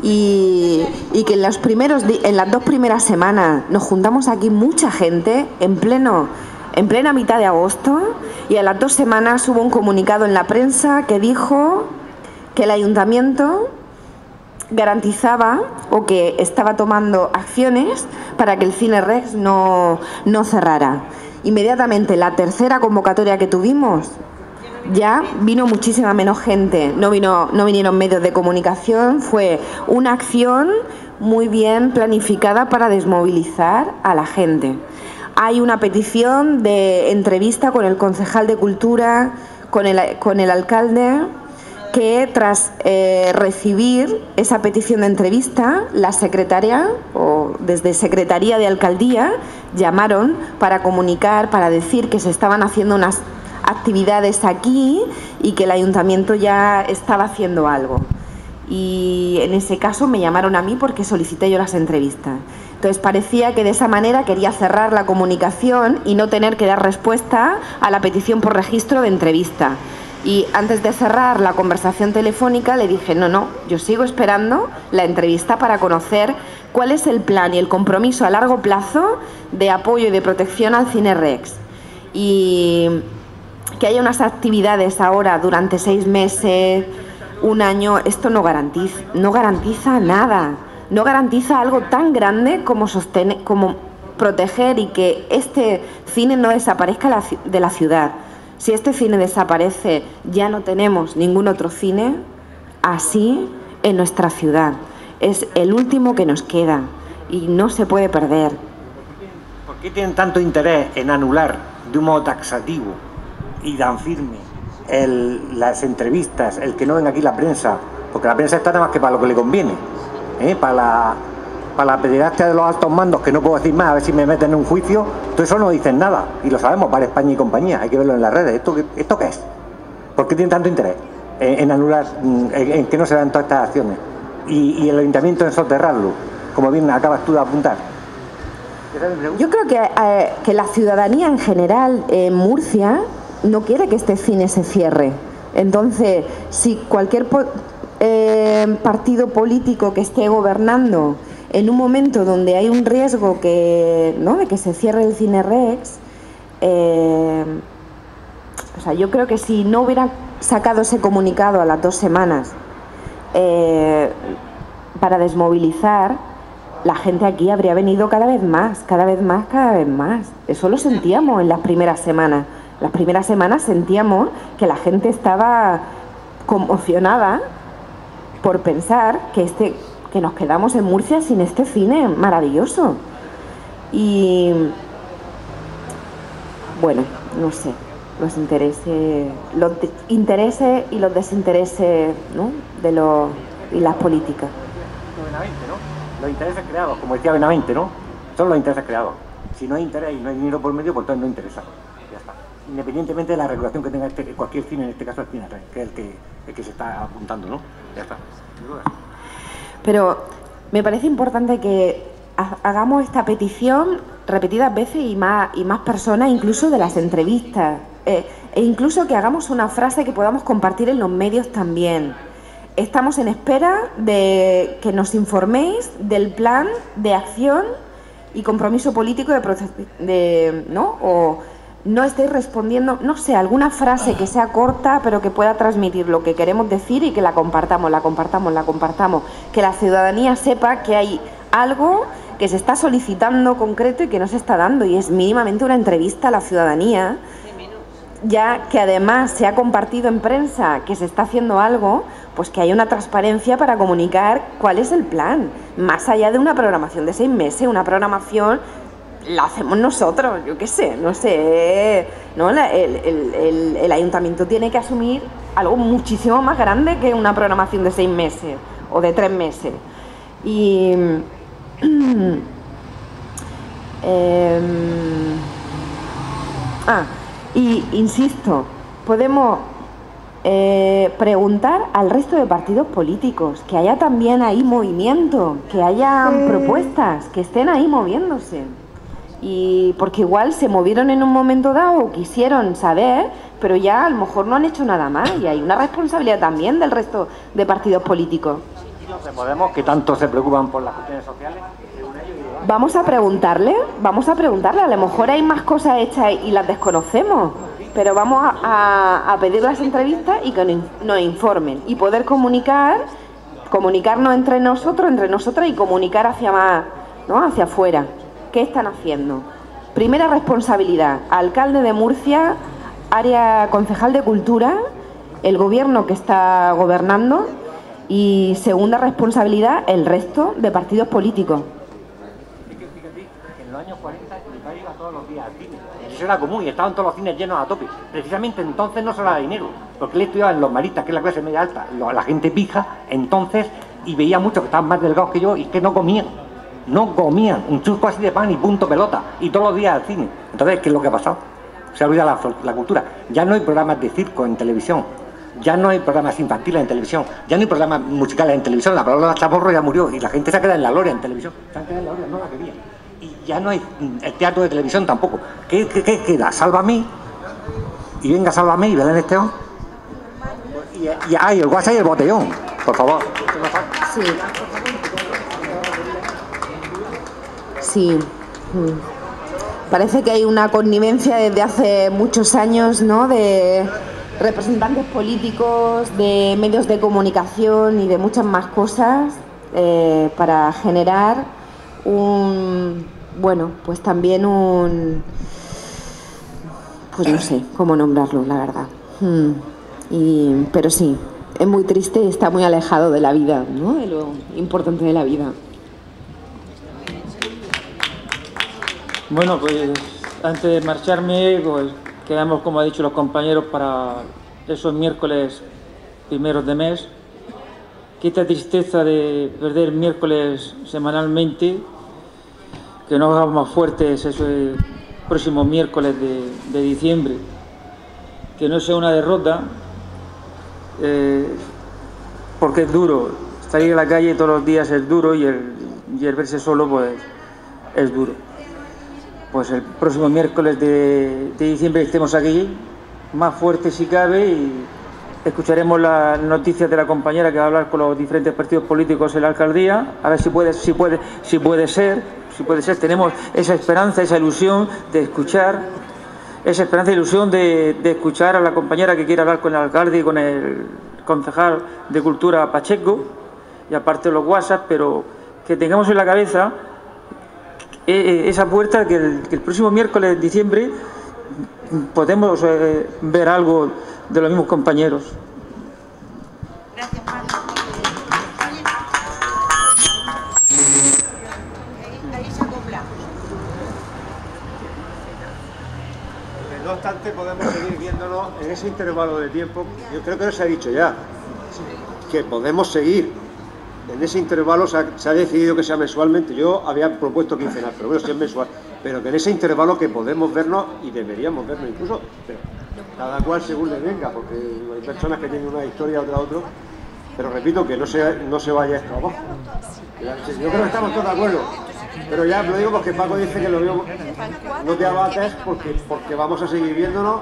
y, que en, los primeros en las dos primeras semanas nos juntamos aquí mucha gente en pleno en plena mitad de agosto y a las dos semanas hubo un comunicado en la prensa que dijo que el ayuntamiento garantizaba o que estaba tomando acciones para que el Cine Rex no, no cerrara. Inmediatamente la tercera convocatoria que tuvimos ya vino muchísima menos gente, no, vino, no vinieron medios de comunicación, fue una acción muy bien planificada para desmovilizar a la gente. Hay una petición de entrevista con el concejal de Cultura, con el, con el alcalde, que tras eh, recibir esa petición de entrevista, la secretaria o desde Secretaría de Alcaldía llamaron para comunicar, para decir que se estaban haciendo unas actividades aquí y que el ayuntamiento ya estaba haciendo algo. Y en ese caso me llamaron a mí porque solicité yo las entrevistas. Entonces parecía que de esa manera quería cerrar la comunicación y no tener que dar respuesta a la petición por registro de entrevista. Y antes de cerrar la conversación telefónica le dije, no, no, yo sigo esperando la entrevista para conocer cuál es el plan y el compromiso a largo plazo de apoyo y de protección al cine Rex. Y que haya unas actividades ahora durante seis meses, un año, esto no garantiza, no garantiza nada. No garantiza algo tan grande como, sostener, como proteger y que este cine no desaparezca de la ciudad. Si este cine desaparece, ya no tenemos ningún otro cine así en nuestra ciudad. Es el último que nos queda y no se puede perder. ¿Por qué tienen tanto interés en anular de un modo taxativo y tan firme las entrevistas, el que no venga aquí la prensa? Porque la prensa está nada más que para lo que le conviene, ¿eh? para la para la pederastia de los altos mandos, que no puedo decir más, a ver si me meten en un juicio, todo eso no dicen nada. Y lo sabemos para España y compañía, hay que verlo en las redes. ¿Esto, esto qué es? ¿Por qué tienen tanto interés en, anular, en, que no se dan todas estas acciones? Y, el ayuntamiento en soterrarlo, como bien acabas tú de apuntar. Yo creo que, eh, que la ciudadanía en general en Murcia no quiere que este cine se cierre. Entonces, si cualquier eh, partido político que esté gobernando en un momento donde hay un riesgo que, ¿no? de que se cierre el cine Rex, eh, o sea, yo creo que si no hubiera sacado ese comunicado a las dos semanas eh, para desmovilizar, la gente aquí habría venido cada vez más, cada vez más, cada vez más. Eso lo sentíamos en las primeras semanas. Las primeras semanas sentíamos que la gente estaba conmocionada por pensar que este que nos quedamos en Murcia sin este cine maravilloso. Y bueno, no sé, los intereses, los intereses y los desintereses ¿no? de los y las políticas. Los intereses creados, como decía Benavente, ¿no? Son los intereses creados. Si no hay interés y no hay dinero por medio, por tanto no interesa. Independientemente de la regulación que tenga este, cualquier cine, en este caso el cine, que es el que, el que se está apuntando, ¿no? Ya está. Pero me parece importante que hagamos esta petición repetidas veces y más, y más personas, incluso de las entrevistas, eh, e incluso que hagamos una frase que podamos compartir en los medios también. Estamos en espera de que nos informéis del plan de acción y compromiso político de, de ¿no? O, no estáis respondiendo, no sé, alguna frase que sea corta pero que pueda transmitir lo que queremos decir y que la compartamos, la compartamos, la compartamos. Que la ciudadanía sepa que hay algo que se está solicitando concreto y que no se está dando y es mínimamente una entrevista a la ciudadanía, ya que además se ha compartido en prensa que se está haciendo algo, pues que haya una transparencia para comunicar cuál es el plan, más allá de una programación de seis meses, una programación la hacemos nosotros, yo qué sé, no sé, ¿no? El, ayuntamiento tiene que asumir algo muchísimo más grande que una programación de seis meses o de tres meses. Y, em, ah, y insisto, podemos eh, preguntar al resto de partidos políticos, que haya también ahí movimiento, que haya propuestas, que estén ahí moviéndose y porque igual se movieron en un momento dado, quisieron saber, pero ya a lo mejor no han hecho nada más y hay una responsabilidad también del resto de partidos políticos. Podemos que tanto se preocupan por las cuestiones sociales. Vamos a preguntarle, vamos a preguntarle, a lo mejor hay más cosas hechas y las desconocemos, pero vamos a, pedir las entrevistas y que nos informen y poder comunicar, comunicarnos entre nosotros, entre nosotras y comunicar hacia más, ¿no? hacia afuera. ¿Qué están haciendo? Primera responsabilidad, alcalde de Murcia, área concejal de cultura, el gobierno que está gobernando y segunda responsabilidad, el resto de partidos políticos. En los años 40 mi padre iba todos los días al cine. Eso era común y estaban todos los cines llenos a tope. Precisamente entonces no se daba dinero, porque él estudiaba en los maristas, que es la clase media alta, la gente pija, entonces, y veía muchos que estaban más delgados que yo y que no comían. No comían, un chusco así de pan y punto pelota, y todos los días al cine. Entonces, ¿qué es lo que ha pasado? Se ha olvidado la, cultura. Ya no hay programas de circo en televisión, ya no hay programas infantiles en televisión, ya no hay programas musicales en televisión. La palabra Chamorro ya murió y la gente se ha quedado en la gloria en televisión. Se han quedado en la gloria, no la querían. Y ya no hay mm, teatro de televisión tampoco. ¿Qué, qué, qué queda? Sálvame y venga, sálvame y Belén Esteban. Y, y hay el WhatsApp y el botellón, por favor. Sí. Mm. Parece que hay una connivencia desde hace muchos años, ¿no? De representantes políticos, de medios de comunicación y de muchas más cosas eh, para generar un, bueno, pues también un, pues no sé cómo nombrarlo, la verdad. Mm. Y, pero sí, es muy triste y está muy alejado de la vida, ¿no? De lo importante de la vida. Bueno, pues antes de marcharme, pues quedamos, como ha dicho los compañeros, para esos miércoles primeros de mes. Quita tristeza de perder miércoles semanalmente, que nos hagamos más fuertes ese próximo miércoles de, de diciembre. Que no sea una derrota, eh, porque es duro. Salir a la calle todos los días es duro y el, y el verse solo, pues es duro pues el próximo miércoles de, diciembre estemos aquí, más fuertes si cabe, y escucharemos las noticias de la compañera que va a hablar con los diferentes partidos políticos en la alcaldía, a ver si puede, si puede, si puede ser, si puede ser, tenemos esa esperanza, esa ilusión de escuchar, esa esperanza e ilusión de, de escuchar a la compañera que quiere hablar con el alcalde y con el concejal de cultura Pacheco, y aparte los WhatsApp, pero que tengamos en la cabeza eh, esa puerta que el, próximo miércoles de diciembre podemos eh, ver algo de los mismos compañeros. No obstante, podemos seguir viéndonos en ese intervalo de tiempo. Yo creo que no se ha dicho ya. Que podemos seguir. En ese intervalo se ha, se ha decidido que sea mensualmente. Yo había propuesto quincenal, pero bueno, si es mensual. Pero que en ese intervalo que podemos vernos y deberíamos vernos incluso. pero cada cual según le venga, porque hay personas que tienen una historia, otra otro. Pero repito, que no se, no se vaya esto abajo. Yo creo que estamos todos de acuerdo. Pero ya lo digo porque Paco dice que lo veo, no te abates porque, porque vamos a seguir viéndonos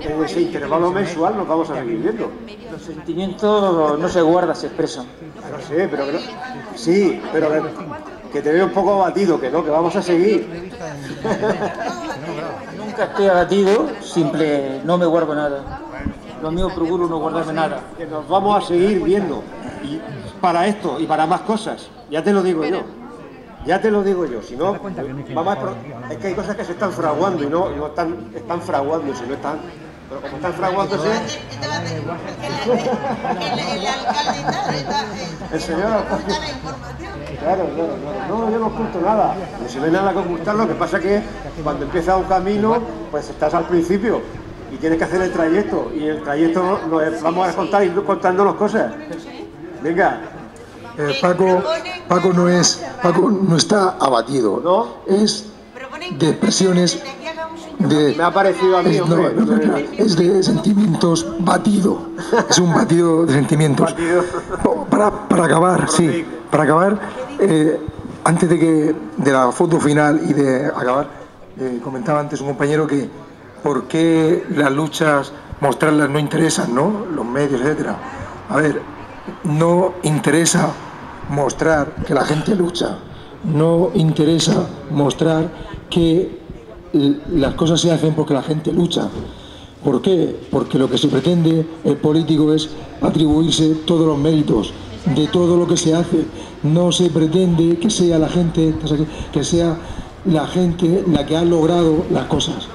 en ese intervalo mensual, nos vamos a seguir viendo. Los sentimientos no se guardan, se expresan. No sé, pero que no- sí, pero que, que te veo un poco abatido, que no, que vamos a seguir. Nunca estoy abatido, simple, no me guardo nada. Lo mío procuro no guardarme nada. Que nos vamos a seguir viendo. Y para esto y para más cosas, ya te lo digo yo. Ya te lo digo yo, si no, vamos a pro- es que hay cosas que se están fraguando y no, no están, están fraguando, si no están, pero como están fraguándose, el señor alcalde, claro, claro, claro. no, yo no oculto nada, no se ve nada que ocultar, lo que pasa que cuando empieza un camino, pues estás al principio y tienes que hacer el trayecto, y el trayecto nos vamos a contar, ir contándonos cosas. Venga, Eh, Paco, Paco no es, Paco no está abatido, es de expresiones de, me ha parecido a mí, no, no, no, es de sentimientos batido, es un batido de sentimientos. Oh, Para, para acabar, sí, para acabar, eh, antes de que de la foto final y de acabar, eh, comentaba antes un compañero que por qué las luchas mostrarlas no interesan, ¿no? Los medios, etcétera. A ver, no interesa mostrar que la gente lucha, no interesa mostrar que las cosas se hacen porque la gente lucha. ¿Por qué? Porque lo que se pretende el político es atribuirse todos los méritos de todo lo que se hace. No se pretende que sea la gente, que sea la gente la que ha logrado las cosas.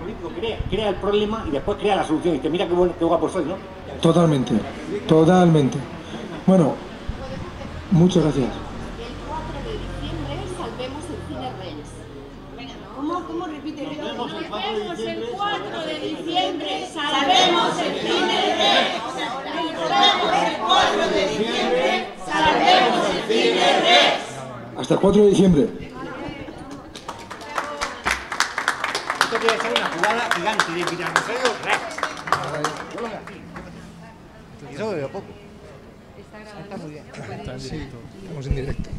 político crea, crea el problema y después crea la solución. Y te mira qué, buen- qué guapo soy, ¿no? Totalmente, totalmente. Bueno, muchas gracias. Salvemos el cine Rennes. ¿Cómo, cómo repite? Salvemos el 4 de diciembre. Salvemos el cine Rennes. Salvemos el 4 de diciembre. Salvemos el cine Rennes. Hasta el 4 de diciembre. Esto debe ser una jugada gigante de tiranosaurio rex. Eso de poco. Está muy bien. Estamos en directo.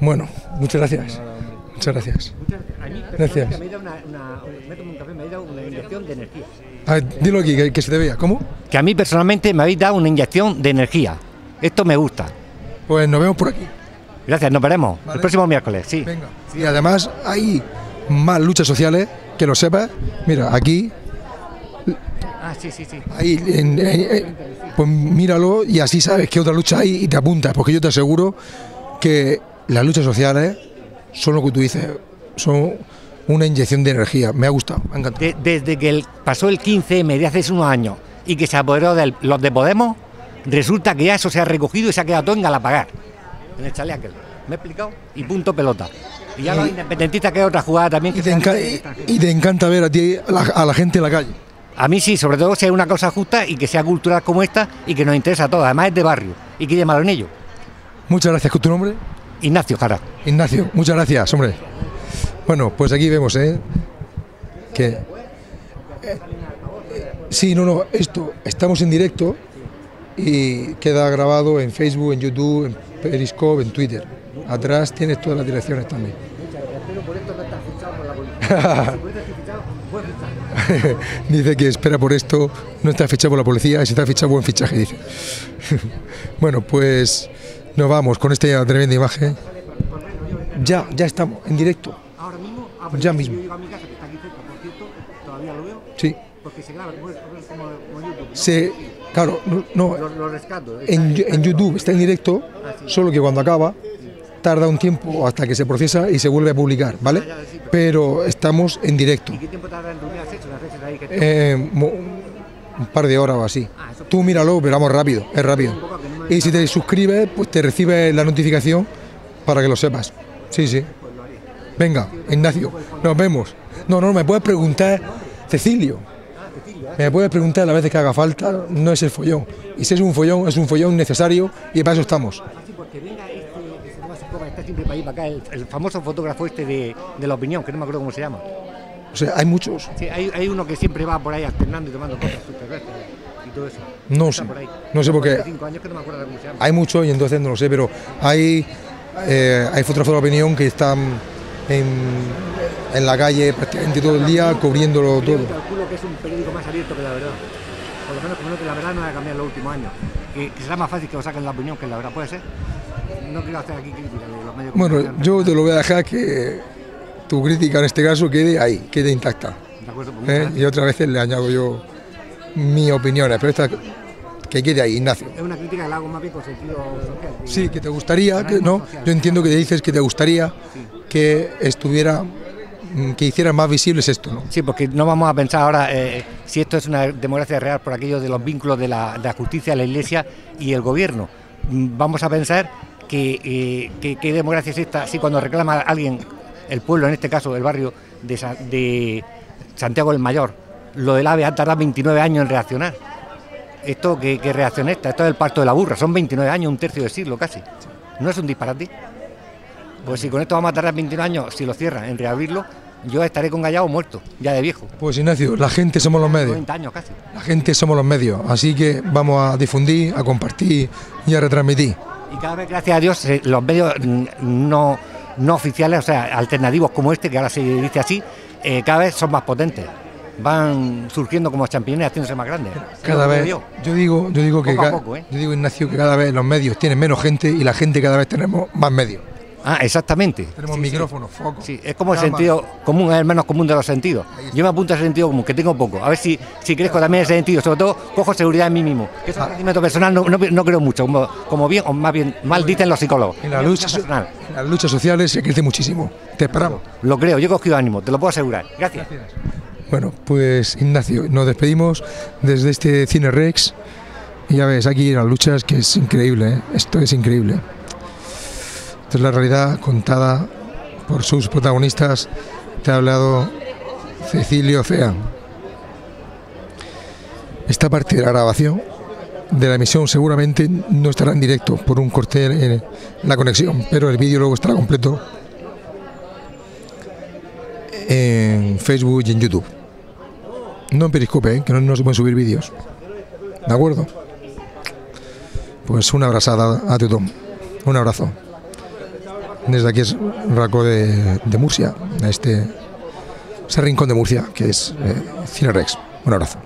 Bueno, muchas gracias. Muchas gracias. A mí, Gracias. Me ha dado una, una, me tomo un café, me ha dado una inyección de energía. A ver, dilo aquí, que, que se te vea. ¿Cómo? Que a mí personalmente me habéis dado una inyección de energía. Esto me gusta. Pues nos vemos por aquí. Gracias, nos veremos Vale. el próximo miércoles, sí. Venga. Y además hay más luchas sociales, que lo sepas. Mira, aquí, Ah, sí, sí, sí. ahí en- en- en- pues míralo y así sabes qué otra lucha hay y te apuntas, porque yo te aseguro que las luchas sociales son lo que tú dices, son una inyección de energía. Me ha gustado, me ha encantado. De- desde que el- pasó el 15M de hace unos años y que se apoderó de los de Podemos, resulta que ya eso se ha recogido y se ha quedado todo en Galapagar, en el chalet aquel. ¿Me he explicado? Y punto pelota. Y ya los independentistas, que es otra jugada también. que Y te, y encanta ver a ti, a la, a la gente en la calle. A mí sí, sobre todo si es una cosa justa y que sea cultural como esta y que nos interesa a todos. Además es de barrio y que de malo en ello. Muchas gracias. ¿Con tu nombre? Ignacio Jara. Ignacio, muchas gracias, hombre. Bueno, pues aquí vemos, ¿eh? Que. eh, Sí, no, no, esto, estamos en directo y queda grabado en Facebook, en YouTube, en Periscope, en Twitter. Atrás tienes todas las direcciones también. dice que espera por esto, no está fichado por la policía, y si está fichado, buen fichaje, dice. bueno, pues nos vamos con esta tremenda imagen. Ya, ya estamos en directo. Ahora mismo, ah, Ya yo mismo. llego a mi casa, que está aquí cerca, por cierto, todavía lo veo. Sí. Porque se graba como, como, YouTube. ¿no? Se, claro, no, no, Lo, lo rescato. en, en YouTube está en directo, solo que cuando acaba tarda un tiempo hasta que se procesa y se vuelve a publicar, ¿vale? Pero estamos en directo. ¿Y qué tiempo tarda en reunir? Las ahí que Eh, un par de horas o así. Tú míralo, pero vamos rápido, es rápido. Y si te suscribes, pues te recibes la notificación para que lo sepas. Sí, sí. Venga, Ignacio, nos vemos. No, no, me puedes preguntar, Cecilio. Me puedes preguntar las veces que haga falta, no es el follón. Y si es un follón, es un follón necesario y para eso estamos. Así porque venga este que se llama Socoba, está siempre para ahí para acá, el, el famoso fotógrafo este de, de la opinión, que no me acuerdo cómo se llama. O sea, hay muchos. Sí, hay, hay uno que siempre va por ahí alternando y tomando cosas y todo eso. No Está sé. por ahí. No sé por qué. Hace cinco años que no me acuerdo cómo se llama. Hay muchos y entonces no lo sé, pero hay, eh, hay fotógrafos de opinión que están en, en la calle prácticamente todo el día cubriéndolo todo. calculo que es un periódico más abierto que la verdad. Por lo menos como no que la verdad no va a cambiar en los últimos años. Que, que será más fácil que lo saquen la opinión que la verdad, ¿puede ser? No quiero hacer aquí crítica de Bueno, yo te lo voy a dejar que tu crítica en este caso quede ahí, quede intacta. De acuerdo, pues ¿eh? Y otras veces le añado yo mis opiniones, pero esta que quede ahí, Ignacio. Es una crítica que la hago más bien con sentido social. Sí, que te gustaría, que no, yo entiendo que te dices que te gustaría que estuviera, mm, que hicieras más visibles esto, ¿no? Sí, porque no vamos a pensar ahora eh, si esto es una democracia real por aquello de los vínculos de la, de la justicia, la iglesia y el gobierno. Mm, Vamos a pensar que, eh, qué democracia es esta si cuando reclama alguien, el pueblo, en este caso el barrio de, Sa- de Santiago del Mayor, lo del AVE ha tardado 29 años en reaccionar. Esto que, que reacciona esta, esto es el parto de la burra, son 29 años, un tercio de siglo casi. ¿No es un disparate? Pues si con esto vamos a tardar 29 años, si lo cierran, en reabrirlo, yo estaré con Gallao muerto, ya de viejo. Pues Ignacio, la gente somos los medios. 90 años casi. La gente somos los medios, así que vamos a difundir, a compartir y a retransmitir. Y cada vez, gracias a Dios, eh, los medios mm, no, no oficiales, o sea, alternativos como este, que ahora se dice así, eh, cada vez son más potentes. Van surgiendo como champiñones, haciéndose más grandes. Cada vez, yo digo, yo digo que Poco poco, ¿eh? yo digo Ignacio que cada vez los medios tienen menos gente y la gente cada vez tenemos más medios. Ah, exactamente. Tenemos Sí, sí. foco. Sí, es como el sentido común, es el menos común de los sentidos. Yo me apunto a ese sentido común, que tengo poco. A ver si, si crezco también ese sentido. Sobre todo, cojo seguridad en mí mismo. Que eso es un crecimiento personal no, no, no creo mucho, como, como bien o más bien mal dicen los psicólogos. En la lucha, en las luchas sociales se crece muchísimo. Te esperamos. Lo creo, yo he cogido ánimo, te lo puedo asegurar. Gracias. Bueno, pues Ignacio, nos despedimos desde este Cine Rex. Y ya ves, aquí las luchas que es increíble, ¿eh? esto es increíble. Esta es la realidad contada por sus protagonistas. Te ha hablado Cecilio Cea. Esta parte de la grabación de la emisión seguramente no estará en directo por un corte en la conexión, pero el vídeo luego estará completo en Facebook y en YouTube. No en Periscope, ¿eh? que no, no se pueden subir vídeos. ¿De acuerdo? Pues una abrazada a Teutón. Un abrazo. Desde aquí es Raco de, de Murcia, a este ese rincón de Murcia que es eh, Cine Rex. Un abrazo.